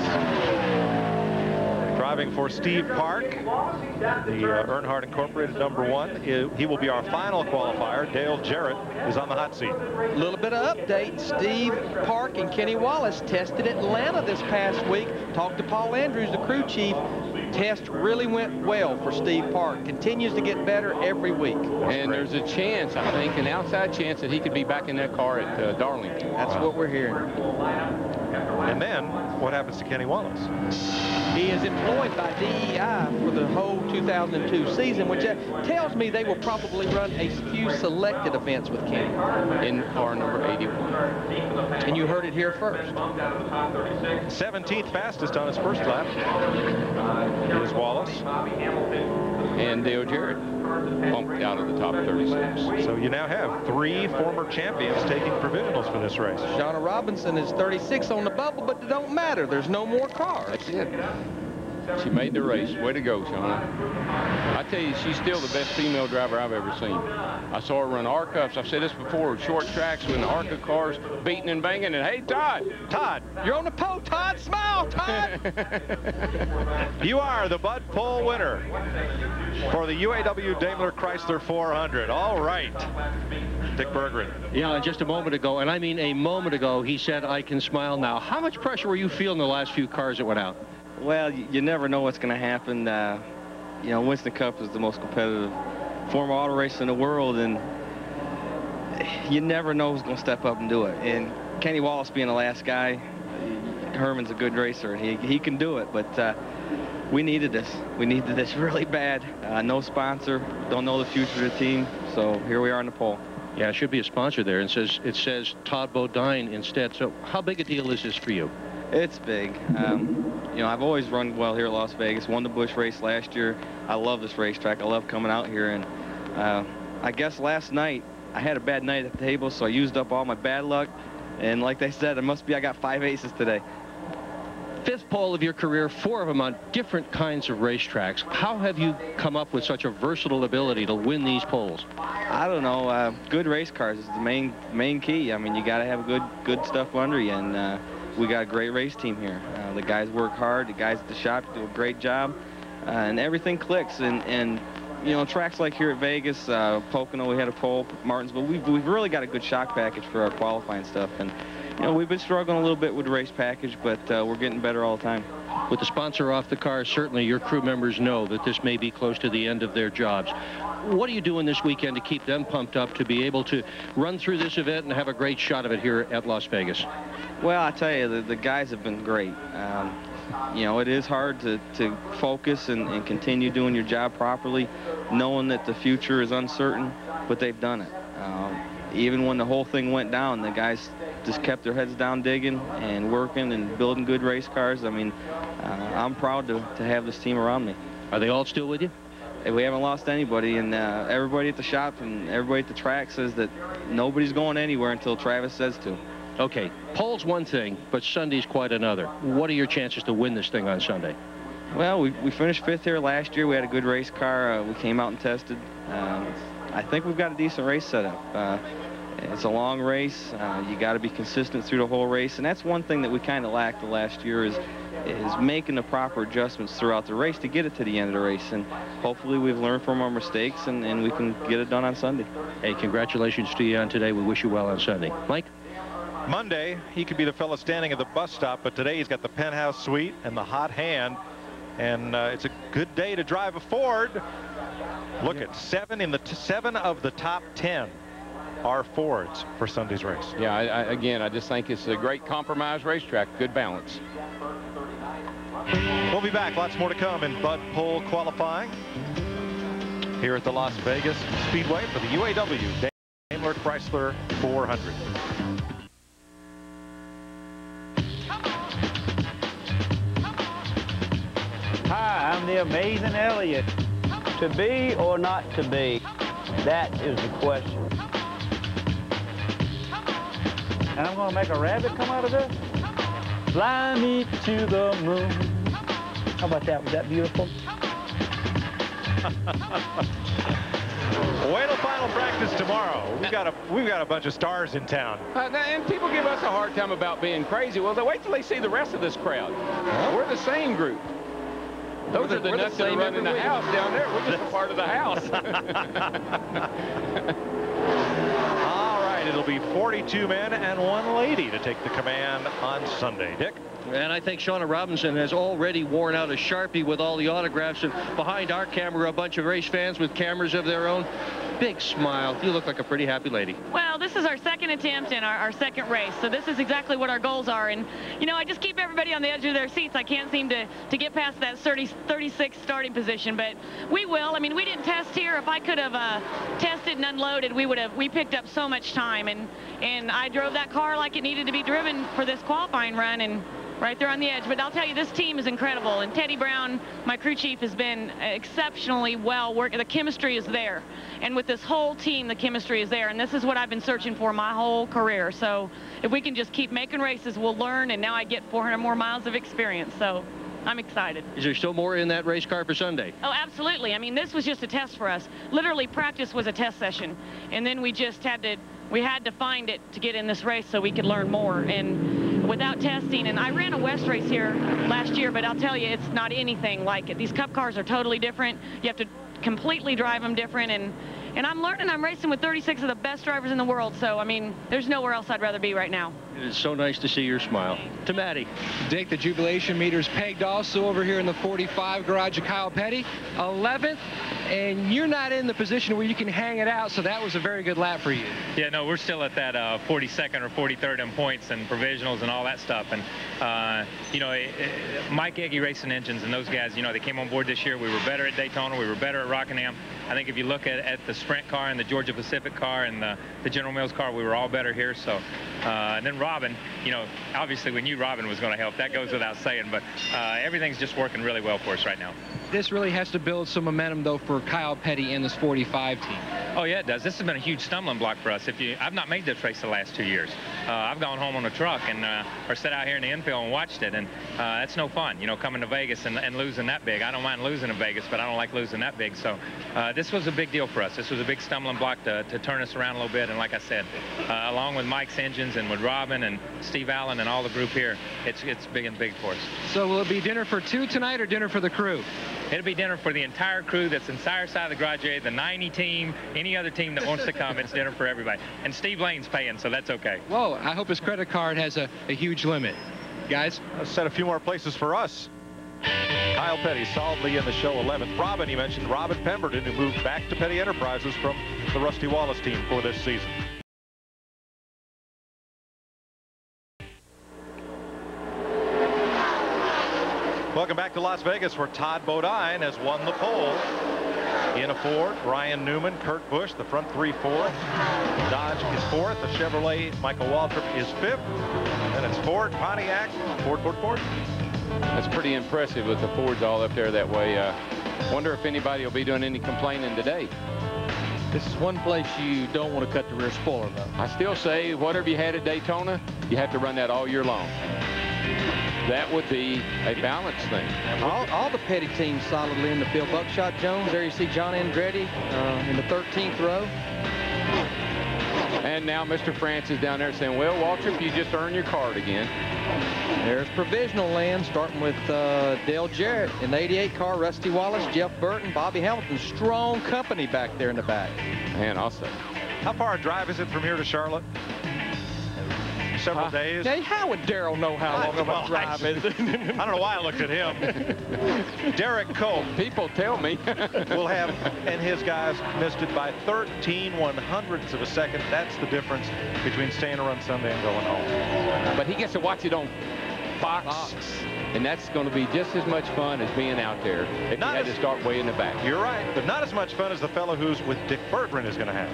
Driving for Steve Park, the uh, Earnhardt Incorporated number one. He will be our final qualifier. Dale Jarrett is on the hot seat. A little bit of update. Steve Park and Kenny Wallace tested Atlanta this past week. Talked to Paul Andrews, the crew chief. Test really went well for Steve Park. Continues to get better every week. And there's a chance, I think, an outside chance that he could be back in that car at uh, Darlington. That's what we're hearing. And then what happens to Kenny Wallace? He is employed by DEI for the whole 2002 season, which uh, tells me they will probably run a few selected events with Kenny. In car number 81. And you heard it here first. 17th fastest on his first lap is Wallace. And Dale Jarrett bumped out of the top 36. So you now have three former champions taking provisionals for this race. Shauna Robinson is 36 on the bubble, but it don't matter. There's no more cars. That's it. She made the race. Way to go, Shauna. I tell you, she's still the best female driver I've ever seen. I saw her run ARCA. I've said this before, short tracks with the ARCA cars beating and banging. And hey, Todd. Todd. You're on the pole, Todd. Smile, Todd. you are the Bud Pole winner for the UAW Daimler Chrysler 400. All right. Dick Berggren. Yeah, just a moment ago, and I mean a moment ago, he said, I can smile now. How much pressure were you feeling the last few cars that went out? Well, you, you never know what's going to happen. Uh, you know, Winston Cup is the most competitive form of auto race in the world, and you never know who's going to step up and do it. And Kenny Wallace being the last guy, Herman's a good racer, and he, he can do it, but uh, we needed this. We needed this really bad. Uh, no sponsor, don't know the future of the team, so here we are in the pole. Yeah, it should be a sponsor there. It says it says Todd Bodine instead. So how big a deal is this for you? It's big. Um, you know, I've always run well here at Las Vegas. Won the Busch race last year. I love this racetrack. I love coming out here. And uh, I guess last night I had a bad night at the table, so I used up all my bad luck. And like they said, it must be I got five aces today. Fifth pole of your career, four of them on different kinds of racetracks. How have you come up with such a versatile ability to win these poles? I don't know. Uh, good race cars is the main main key. I mean, you got to have good good stuff under you, and uh, we got a great race team here. The guys work hard. The guys at the shop do a great job, uh, and everything clicks. And and you know, tracks like here at Vegas, uh, Pocono, we had a pole, Martinsville. We've we've really got a good shock package for our qualifying stuff, and you know, we've been struggling a little bit with race package, but uh, we're getting better all the time. With the sponsor off the car, certainly your crew members know that this may be close to the end of their jobs. What are you doing this weekend to keep them pumped up to be able to run through this event and have a great shot of it here at Las Vegas? Well, I tell you, the, the guys have been great. Um, you know, it is hard to, to focus and, and continue doing your job properly, knowing that the future is uncertain, but they've done it. Um, even when the whole thing went down, the guys just kept their heads down digging and working and building good race cars. I mean, uh, I'm proud to, to have this team around me. Are they all still with you? We haven't lost anybody, and uh, everybody at the shop and everybody at the track says that nobody's going anywhere until Travis says to. Okay, pole's one thing, but Sunday's quite another. What are your chances to win this thing on Sunday? Well, we, we finished fifth here last year. We had a good race car. Uh, we came out and tested. Um, I think we've got a decent race set up. Uh, it's a long race. Uh, you got to be consistent through the whole race, and that's one thing that we kind of lacked the last year is is making the proper adjustments throughout the race to get it to the end of the race. And hopefully we've learned from our mistakes and, and we can get it done on Sunday. Hey, congratulations to you on today. We wish you well on Sunday. Mike? Monday, he could be the fellow standing at the bus stop, but today he's got the penthouse suite and the hot hand. And uh, it's a good day to drive a Ford. Look at seven in the seven of the top 10 are Fords for Sunday's race. Yeah, I, I, again, I just think it's a great compromise racetrack, good balance. We'll be back. Lots more to come in Bud Pole qualifying here at the Las Vegas Speedway for the UAW Daimler Chrysler 400. I'm the amazing Elliott. To be or not to be? That is the question. And I'm going to make a rabbit come out of this? Fly me to the moon. How about that? Was that beautiful? Wait till final practice tomorrow. We've got a we've got a bunch of stars in town. Uh, and people give us a hard time about being crazy. Well, they wait till they see the rest of this crowd. We're the same group. Those We're are the, the nuts that are same running the week. house down there. We're just a part of the house. All right, it'll be 42 men and one lady to take the command on Sunday. Dick? And I think Shauna Robinson has already worn out a Sharpie with all the autographs. And behind our camera, a bunch of race fans with cameras of their own. Big smile. You look like a pretty happy lady. Well, this is our second attempt and our, our second race, so this is exactly what our goals are. And, you know, I just keep everybody on the edge of their seats. I can't seem to, to get past that 30, 36 starting position, but we will. I mean, we didn't test here. If I could have uh, tested and unloaded, we would have, we picked up so much time. And, and I drove that car like it needed to be driven for this qualifying run, and right there on the edge. But I'll tell you, this team is incredible. And Teddy Brown, my crew chief, has been exceptionally well working. The chemistry is there. And with this whole team, the chemistry is there. And this is what I've been searching for my whole career. So if we can just keep making races, we'll learn. And now I get 400 more miles of experience. So I'm excited. Is there still more in that race car for Sunday? Oh, absolutely. I mean, this was just a test for us. Literally, practice was a test session. And then we just had to, we had to find it to get in this race so we could learn more. And without testing. And I ran a West race here last year, but I'll tell you, it's not anything like it. These Cup cars are totally different. You have to completely drive them different. And, and I'm learning I'm racing with 36 of the best drivers in the world. So, I mean, there's nowhere else I'd rather be right now. It is so nice to see your smile. To Maddie. Dick, the jubilation meter's pegged also over here in the 45 garage of Kyle Petty. 11th, and you're not in the position where you can hang it out, so that was a very good lap for you. Yeah, no, we're still at that uh, 42nd or 43rd in points and provisionals and all that stuff. And, uh, you know, it, it, Mike Egge Racing Engines and those guys, you know, they came on board this year. We were better at Daytona. We were better at Rockingham. I think if you look at, at the Sprint car and the Georgia Pacific car and the, the General Mills car, we were all better here. So, uh, and then Robin, you know, obviously we knew Robin was going to help. That goes without saying, but uh, everything's just working really well for us right now. This really has to build some momentum, though, for Kyle Petty and this 45 team. Oh, yeah, it does. This has been a huge stumbling block for us. If you, I've not made this race the last two years. Uh, I've gone home on a truck and uh, or sat out here in the infield and watched it, and uh, that's no fun, you know, coming to Vegas and, and, losing that big. I don't mind losing in Vegas, but I don't like losing that big. So uh, this was a big deal for us. This was a big stumbling block to, to turn us around a little bit. And like I said, uh, along with Mike's engines and with Robin and Steve Allen and all the group here, it's it's big and big for us. So will it be dinner for two tonight or dinner for the crew? It'll be dinner for the entire crew that's inside side of the garage area, the 90 team, any other team that wants to come. It's dinner for everybody. And Steve Lane's paying, so that's okay. Whoa, I hope his credit card has a, a huge limit. Guys? Let's set a few more places for us. Kyle Petty solidly in the show 11th. Robin, you mentioned Robin Pemberton, who moved back to Petty Enterprises from the Rusty Wallace team for this season. Welcome back to Las Vegas, where Todd Bodine has won the pole. In a Ford, Ryan Newman, Kurt Busch, the front three fourth. Dodge is fourth. The Chevrolet, Michael Waltrip is fifth. Then it's Ford, Pontiac, Ford, Ford, Ford. That's pretty impressive with the Fords all up there that way. Uh, wonder if anybody will be doing any complaining today. This is one place you don't want to cut the rear spoiler, though. I still say whatever you had at Daytona, you have to run that all year long. That would be a balance thing. All, all the petty teams solidly in the field. Buckshot Jones, there you see John Andretti uh, in the 13th row. And now Mr. Francis down there saying, well, Waltrip, you just earn your card again. There's provisional land, starting with uh, Dale Jarrett in the 88 car, Rusty Wallace, Jeff Burton, Bobby Hamilton. Strong company back there in the back. Man, also. How far a drive is it from here to Charlotte? Several uh, days. Hey, how would Darrell know how long of a drive is? I don't know why I looked at him. Derek Cope. People tell me. will have, and his guys missed it by 13 one hundredths of a second. That's the difference between staying to run Sunday and going home. But he gets to watch it on Fox. Fox. And that's going to be just as much fun as being out there if not you had as, to start way in the back. You're right, but not as much fun as the fellow who's with Dick Berggren is going to have.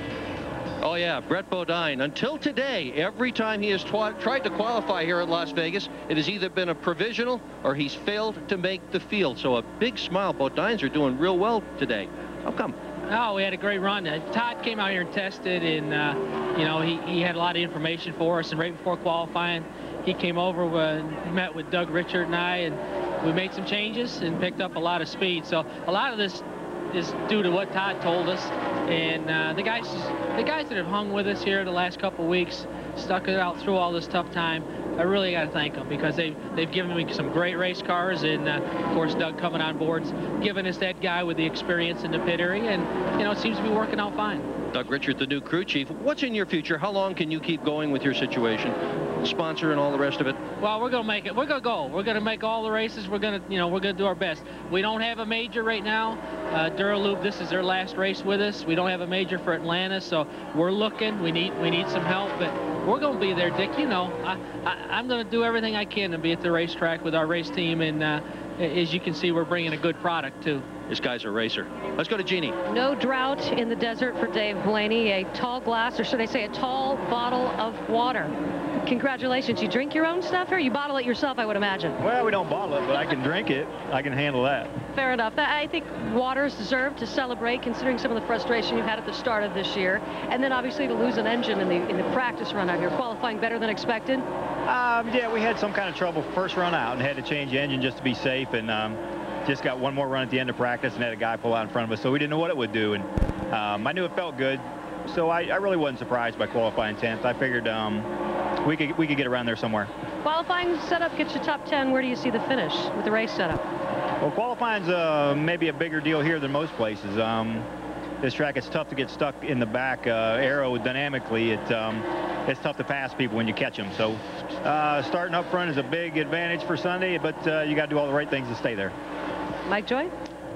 Oh, yeah, Brett Bodine. Until today, every time he has tried to qualify here at Las Vegas, it has either been a provisional or he's failed to make the field. So a big smile. Bodines are doing real well today. How come? Oh, we had a great run. Uh, Todd came out here and tested, and, uh, you know, he, he had a lot of information for us. And right before qualifying, he came over, and met with Doug Richard and I, and we made some changes and picked up a lot of speed. So a lot of this is due to what Todd told us. And uh, the guys, the guys that have hung with us here the last couple weeks, stuck it out through all this tough time. I really got to thank them because they've they've given me some great race cars, and uh, of course Doug coming on board's giving us that guy with the experience in the pit area, and you know it seems to be working out fine. Doug Richard, the new crew chief. What's in your future? How long can you keep going with your situation? sponsor and all the rest of it? Well, we're gonna make it. We're gonna go. We're gonna make all the races. We're gonna, you know, we're gonna do our best. We don't have a major right now. Uh, Dura Lube, this is their last race with us. We don't have a major for Atlanta, so we're looking. We need we need some help, but we're gonna be there, Dick. You know, I, I am gonna do everything I can to be at the racetrack with our race team, and uh, as you can see, we're bringing a good product too. This guy's a racer. Let's go to Jeanne. No drought in the desert for Dave Blaney. A tall glass, or should I say a tall bottle of water. Congratulations. You drink your own stuff or you bottle it yourself, I would imagine? Well, we don't bottle it, but I can drink it. I can handle that. Fair enough. I think water's deserved to celebrate considering some of the frustration you had at the start of this year. And then obviously to lose an engine in the, in the practice run out here, qualifying better than expected. Um, yeah, we had some kind of trouble first run out and had to change the engine just to be safe. And um, just got one more run at the end of practice and had a guy pull out in front of us, so we didn't know what it would do. And um, I knew it felt good, so I, I, really wasn't surprised by qualifying 10th. I figured um, we could we could get around there somewhere. Qualifying setup gets you top 10. Where do you see the finish with the race setup? Well, qualifying's uh, maybe a bigger deal here than most places. Um, this track, it's tough to get stuck in the back uh, aerodynamically. It, um, it's tough to pass people when you catch them. So uh, starting up front is a big advantage for Sunday, but uh, you got to do all the right things to stay there. Mike Joy?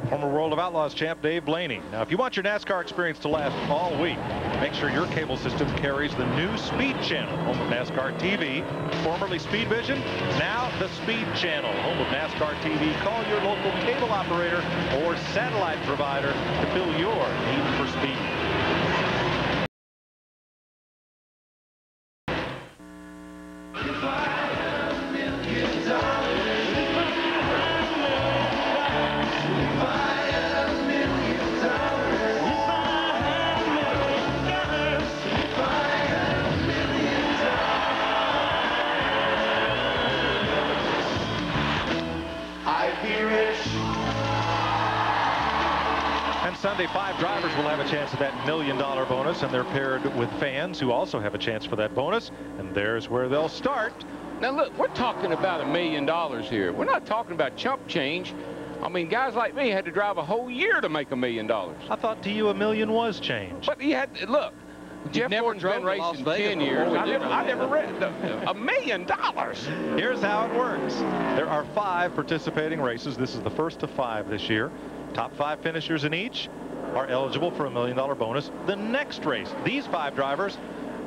Former World of Outlaws champ Dave Blaney. Now, if you want your NASCAR experience to last all week, make sure your cable system carries the new Speed Channel, home of NASCAR TV, formerly Speed Vision, now the Speed Channel, home of NASCAR TV. Call your local cable operator or satellite provider to fill your need for speed. Million dollar bonus, and they're paired with fans who also have a chance for that bonus. And there's where they'll start. Now, look, we're talking about a million dollars here. We're not talking about chump change. I mean, guys like me had to drive a whole year to make a million dollars. I thought to you a million was change. But you had, look, Jeff never Gordon's been racing 10 years. I never, I never read a million dollars. Here's how it works. There are five participating races. This is the first of five this year. Top five finishers in each are eligible for a million dollar bonus the next race. These five drivers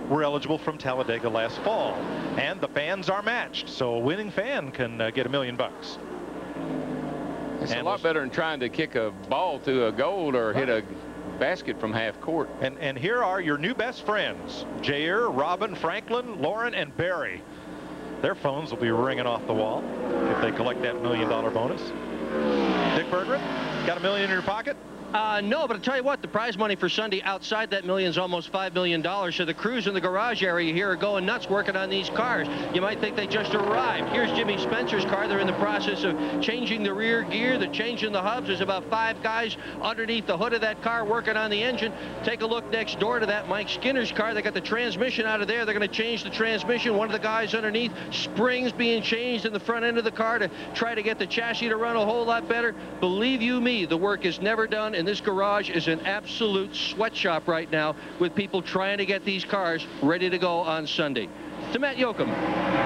were eligible from Talladega last fall. And the fans are matched, so a winning fan can uh, get a million bucks. It's and a lot better than trying to kick a ball through a goal or hit a basket from half court. And, and here are your new best friends, Jair, Robin, Franklin, Lauren, and Barry. Their phones will be ringing off the wall if they collect that million dollar bonus. Dick Berggren, got a million in your pocket? Uh, no, but I'll tell you what, the prize money for Sunday outside that million is almost $5 million. So the crews in the garage area here are going nuts working on these cars. You might think they just arrived. Here's Jimmy Spencer's car. They're in the process of changing the rear gear. They're changing the hubs. There's about five guys underneath the hood of that car working on the engine. Take a look next door to that Mike Skinner's car. They got the transmission out of there. They're going to change the transmission. One of the guys underneath, springs being changed in the front end of the car to try to get the chassis to run a whole lot better. Believe you me, the work is never done and this garage is an absolute sweatshop right now with people trying to get these cars ready to go on Sunday to Matt Yocum.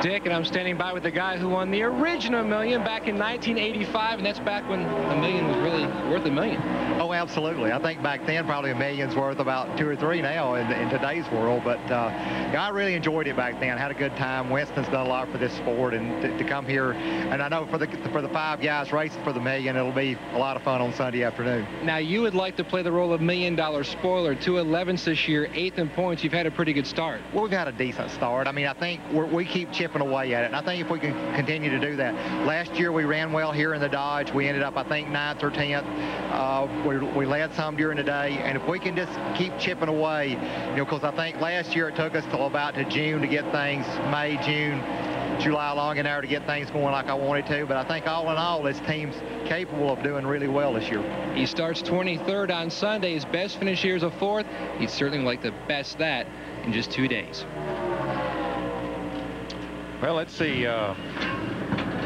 Dick, and I'm standing by with the guy who won the original million back in 1985, and that's back when a million was really worth a million. Oh, absolutely. I think back then probably a million's worth about two or three now in, in today's world, but uh, I really enjoyed it back then. Had a good time. Winston's done a lot for this sport, and to, to come here, and I know for the for the five guys racing for the million, it'll be a lot of fun on Sunday afternoon. Now, you would like to play the role of million-dollar spoiler. Two 11s this year, eighth in points. You've had a pretty good start. Well, we've had a decent start. I mean, I think we keep chipping away at it. And I think if we can continue to do that. Last year we ran well here in the Dodge. We ended up, I think, ninth or 10th. Uh, we, we led some during the day. And if we can just keep chipping away, you know, because I think last year it took us till about to June to get things, May, June, July long in there to get things going like I wanted to. But I think all in all, this team's capable of doing really well this year. He starts 23rd on Sunday. His best finish here is a fourth. He'd certainly like to best that in just two days. Well, let's see. Uh,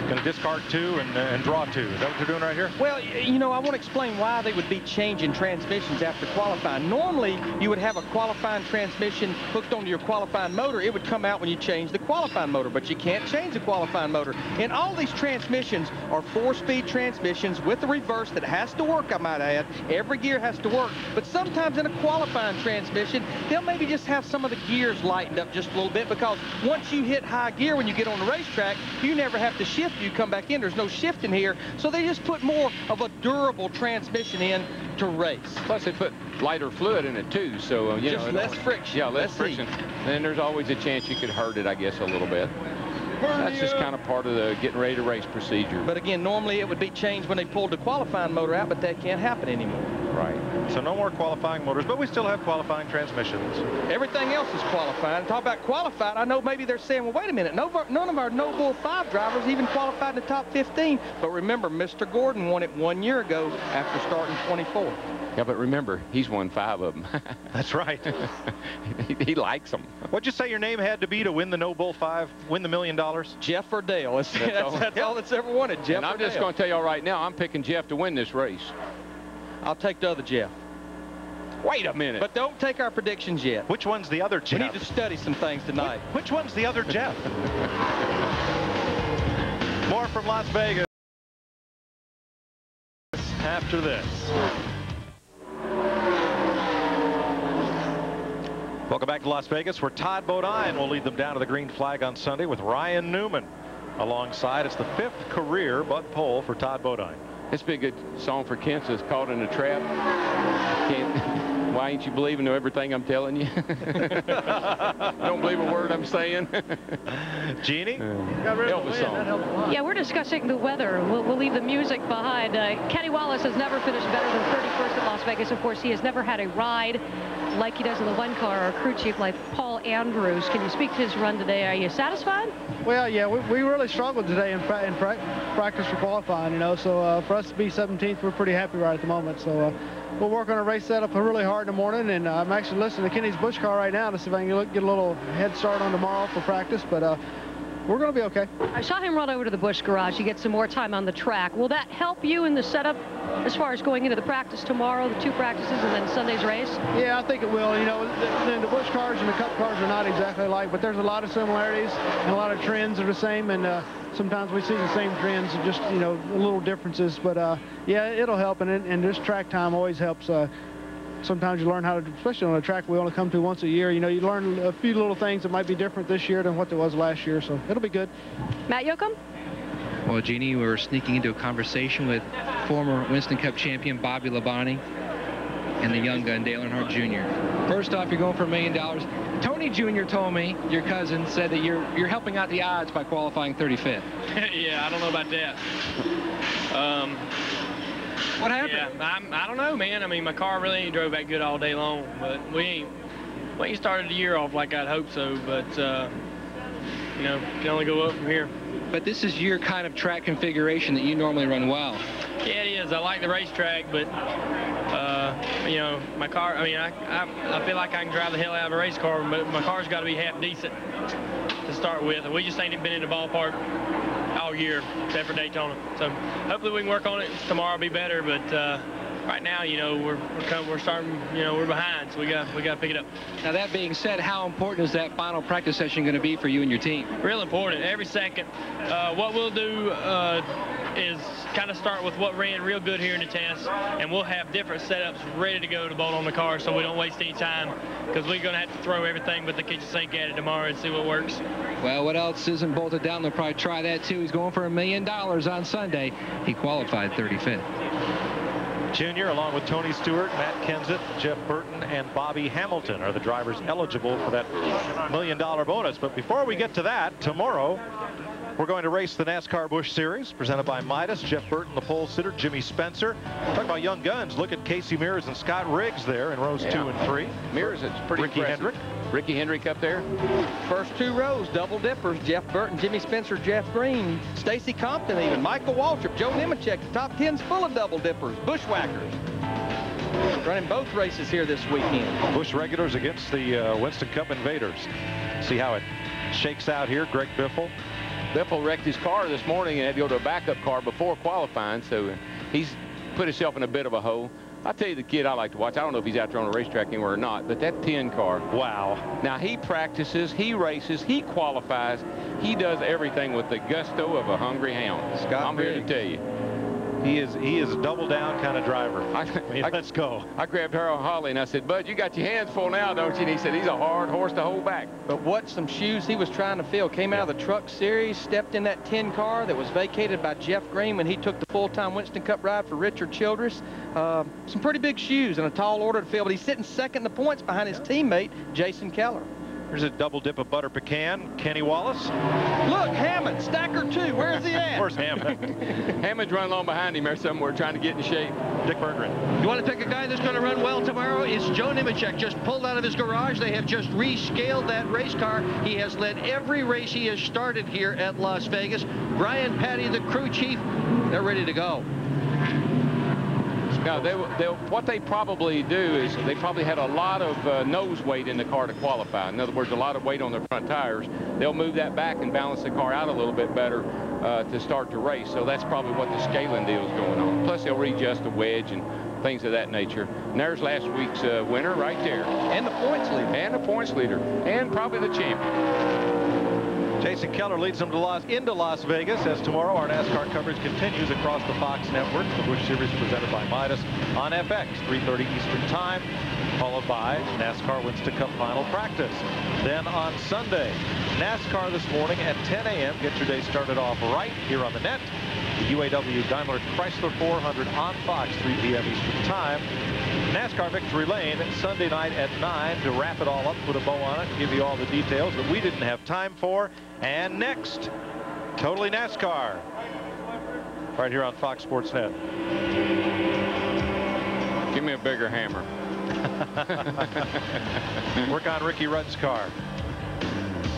Going to discard two and, uh, and draw two. Is that what they're doing right here? Well, you know, I want to explain why they would be changing transmissions after qualifying. Normally, you would have a qualifying transmission hooked onto your qualifying motor. It would come out when you change the qualifying motor, but you can't change the qualifying motor. And all these transmissions are four-speed transmissions with a reverse that has to work, I might add. Every gear has to work. But sometimes in a qualifying transmission, they'll maybe just have some of the gears lightened up just a little bit because once you hit high gear when you get on the racetrack, you never have to shift. You come back in. There's no shifting here. So they just put more of a durable transmission in to race. Plus, they put lighter fluid in it, too, so, uh, you Just know. less friction, Yeah, less, less friction. Then there's always a chance you could hurt it, I guess, a little bit. That's just kind of part of the getting ready to race procedure. But again, normally it would be changed when they pulled the qualifying motor out, but that can't happen anymore. Right. So no more qualifying motors, but we still have qualifying transmissions. Everything else is qualified. Talk about qualified, I know maybe they're saying, well, wait a minute, no, none of our No Bull 5 drivers even qualified in the top 15. But remember, Mr. Gordon won it one year ago after starting 24. Yeah, but remember, he's won five of them. That's right. he, he likes them. What'd you say your name had to be to win the No Bull 5, win the million dollars? Jeff Verdale. That's, that's, that's all that's ever wanted, Jeff and I'm just going to tell y'all right now, I'm picking Jeff to win this race. I'll take the other Jeff. Wait a minute. But don't take our predictions yet. Which one's the other Jeff? We need to study some things tonight. Which one's the other Jeff? More from Las Vegas after this. Welcome back to Las Vegas, where Todd Bodine will lead them down to the green flag on Sunday with Ryan Newman alongside. It's the fifth career Bud Pole for Todd Bodine. It's been a good song for Kansas, Caught in a Trap. Can't, why ain't you believing everything I'm telling you? Don't believe a word I'm saying. Jeanne? Elvis song. Yeah, we're discussing the weather. We'll, we'll leave the music behind. Uh, Kenny Wallace has never finished better than 31st at Las Vegas. Of course, he has never had a ride like he does in the one car or crew chief like Paul Andrews. Can you speak to his run today? Are you satisfied? Well, yeah, we, we really struggled today in, pra in pra practice for qualifying, you know, so uh, for us to be 17th, we're pretty happy right at the moment. So uh, we'll work on a race setup really hard in the morning, and uh, I'm actually listening to Kenny's Busch car right now to see if I can get, a little head start on tomorrow for practice, but uh, we're going to be okay. I saw him run over to the Busch garage He gets some more time on the track. Will that help you in the setup as far as going into the practice tomorrow, the two practices, and then Sunday's race? Yeah, I think it will. You know, the, the Busch cars and the Cup cars are not exactly alike, but there's a lot of similarities and a lot of trends are the same, and uh, sometimes we see the same trends, just, you know, little differences. But, uh, yeah, it'll help, and, and this track time always helps. Uh, sometimes you learn how to, especially on a track we only come to once a year, you know, you learn a few little things that might be different this year than what there was last year, so it'll be good. Matt Yocum? Well, Jeanne, we were sneaking into a conversation with former Winston Cup champion Bobby Labonte and the young gun Dale Earnhardt Jr. First off, you're going for a million dollars. Tony Jr. told me, your cousin, said that you're you're helping out the odds by qualifying 35th. yeah, I don't know about that. Um, what happened? Yeah, I'm, I don't know, man. I mean, my car really ain't drove that good all day long, but we ain't we ain't started the year off like I'd hope so. But uh, you know, can only go up from here. But this is your kind of track configuration that you normally run well. Yeah, it is. I like the racetrack, but uh, you know, my car. I mean, I, I I feel like I can drive the hell out of a race car, but my car's got to be half decent to start with. And we just ain't been in the ballpark all year except for Daytona. So hopefully we can work on it. Tomorrow will be better, but. Uh, Right now, you know, we're we're, come, we're starting, you know, we're behind, so we got we got to pick it up. Now that being said, how important is that final practice session going to be for you and your team? Real important, every second. Uh, what we'll do uh, is kind of start with what ran real good here in the test, and we'll have different setups ready to go to bolt on the car so we don't waste any time because we're going to have to throw everything but the kitchen sink at it tomorrow and see what works. Well, what else isn't bolted down? They'll probably try that too. He's going for a million dollars on Sunday. He qualified 35th. Junior, along with Tony Stewart, Matt Kenseth, Jeff Burton, and Bobby Hamilton are the drivers eligible for that million dollar bonus. But before we get to that, tomorrow we're going to race the NASCAR Busch Series presented by Midas. Jeff Burton, the pole sitter, Jimmy Spencer. Talking about young guns, look at Casey Mears and Scott Riggs there in rows Yeah. two and three. Mears, it's pretty Ricky impressive. Hendrick. Ricky Hendrick up there. First two rows, double dippers. Jeff Burton, Jimmy Spencer, Jeff Green, Stacy Compton even, Michael Waltrip, Joe Nemechek. The top 10's full of double dippers, bushwhackers. Running both races here this weekend. Busch regulars against the uh, Winston Cup Invaders. See how it shakes out here. Greg Biffle Biffle wrecked his car this morning and had to go to a backup car before qualifying, so he's put himself in a bit of a hole. I tell you the kid I like to watch. I don't know if he's out there on a racetrack anywhere or not, but that 10 car. Wow. Now he practices, he races, he qualifies. He does everything with the gusto of a hungry hound. Scott I'm here to tell you. He is he is a double down kind of driver. I, mean, let's go. I grabbed Harold Holly and I said, Bud, you got your hands full now, don't you? And he said, he's a hard horse to hold back. But what some shoes he was trying to fill. Came out of the truck series, stepped in that 10 car that was vacated by Jeff Green when he took the full-time Winston Cup ride for Richard Childress. Uh, some pretty big shoes and a tall order to fill, but he's sitting second in the points behind his teammate, Jason Keller. Here's a double dip of butter pecan. Kenny Wallace. Look, Hammond, stacker two. Where's he at? Where's Hammond? Hammond's running along behind him there somewhere trying to get in shape. Dick Berggren. You want to pick a guy that's going to run well tomorrow? It's Joe Nemechek, just pulled out of his garage. They have just rescaled that race car. He has led every race he has started here at Las Vegas. Brian Pattie, the crew chief, they're ready to go. Now, they, they, what they probably do is they probably had a lot of uh, nose weight in the car to qualify. In other words, a lot of weight on their front tires. They'll move that back and balance the car out a little bit better uh, to start the race. So that's probably what the scaling deal is going on. Plus, they'll readjust the wedge and things of that nature. And there's last week's uh, winner right there. And the points leader. And the points leader. And probably the champion. Jason Keller leads them to Las, into Las Vegas as tomorrow our NASCAR coverage continues across the Fox network. The Busch Series presented by Midas on FX, 3.30 Eastern Time, followed by NASCAR Winston Cup Final Practice. Then on Sunday, NASCAR this morning at 10 a.m. Get your day started off right here on the net. The UAW Daimler Chrysler 400 on Fox, 3 p.m. Eastern Time. NASCAR Victory Lane Sunday night at 9 to wrap it all up, put a bow on it, give you all the details that we didn't have time for. And next, Totally NASCAR, right here on Fox Sports Net. Give me a bigger hammer. Work on Ricky Rudd's car.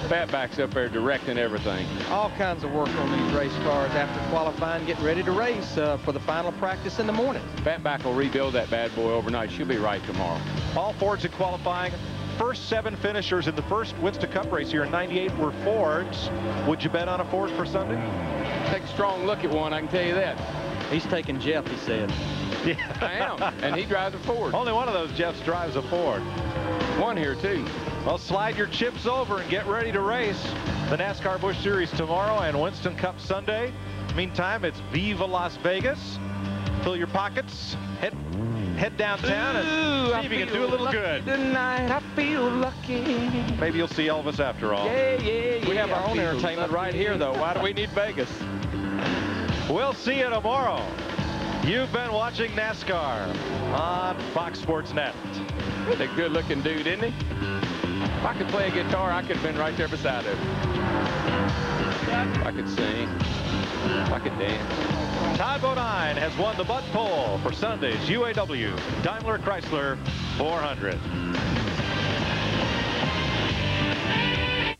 Fatback's up there directing everything. All kinds of work on these race cars after qualifying, getting ready to race uh, for the final practice in the morning. Fatback will rebuild that bad boy overnight. She'll be right tomorrow. All Fords in qualifying. First seven finishers in the first Winston Cup race here in 98 were Fords. Would you bet on a Ford for Sunday? Take a strong look at one, I can tell you that. He's taking Jeff, he said. Yeah. I am, and he drives a Ford. Only one of those Jeffs drives a Ford. One here, too. Well, slide your chips over and get ready to race. The NASCAR Busch Series tomorrow and Winston Cup Sunday. Meantime, it's Viva Las Vegas. Fill your pockets. Head head downtown and Ooh, see if you can do a little good. Tonight, I feel lucky. Maybe you'll see Elvis after all. Yeah, yeah, yeah. We have our I own entertainment lucky. right here, though. Why do we need Vegas? We'll see you tomorrow. You've been watching NASCAR on Fox Sports Net. He's a good-looking dude, isn't he? If I could play a guitar, I could have been right there beside him. If I could sing. If I could dance. Todd Bodine has won the Bud Pole for Sunday's UAW Daimler Chrysler 400.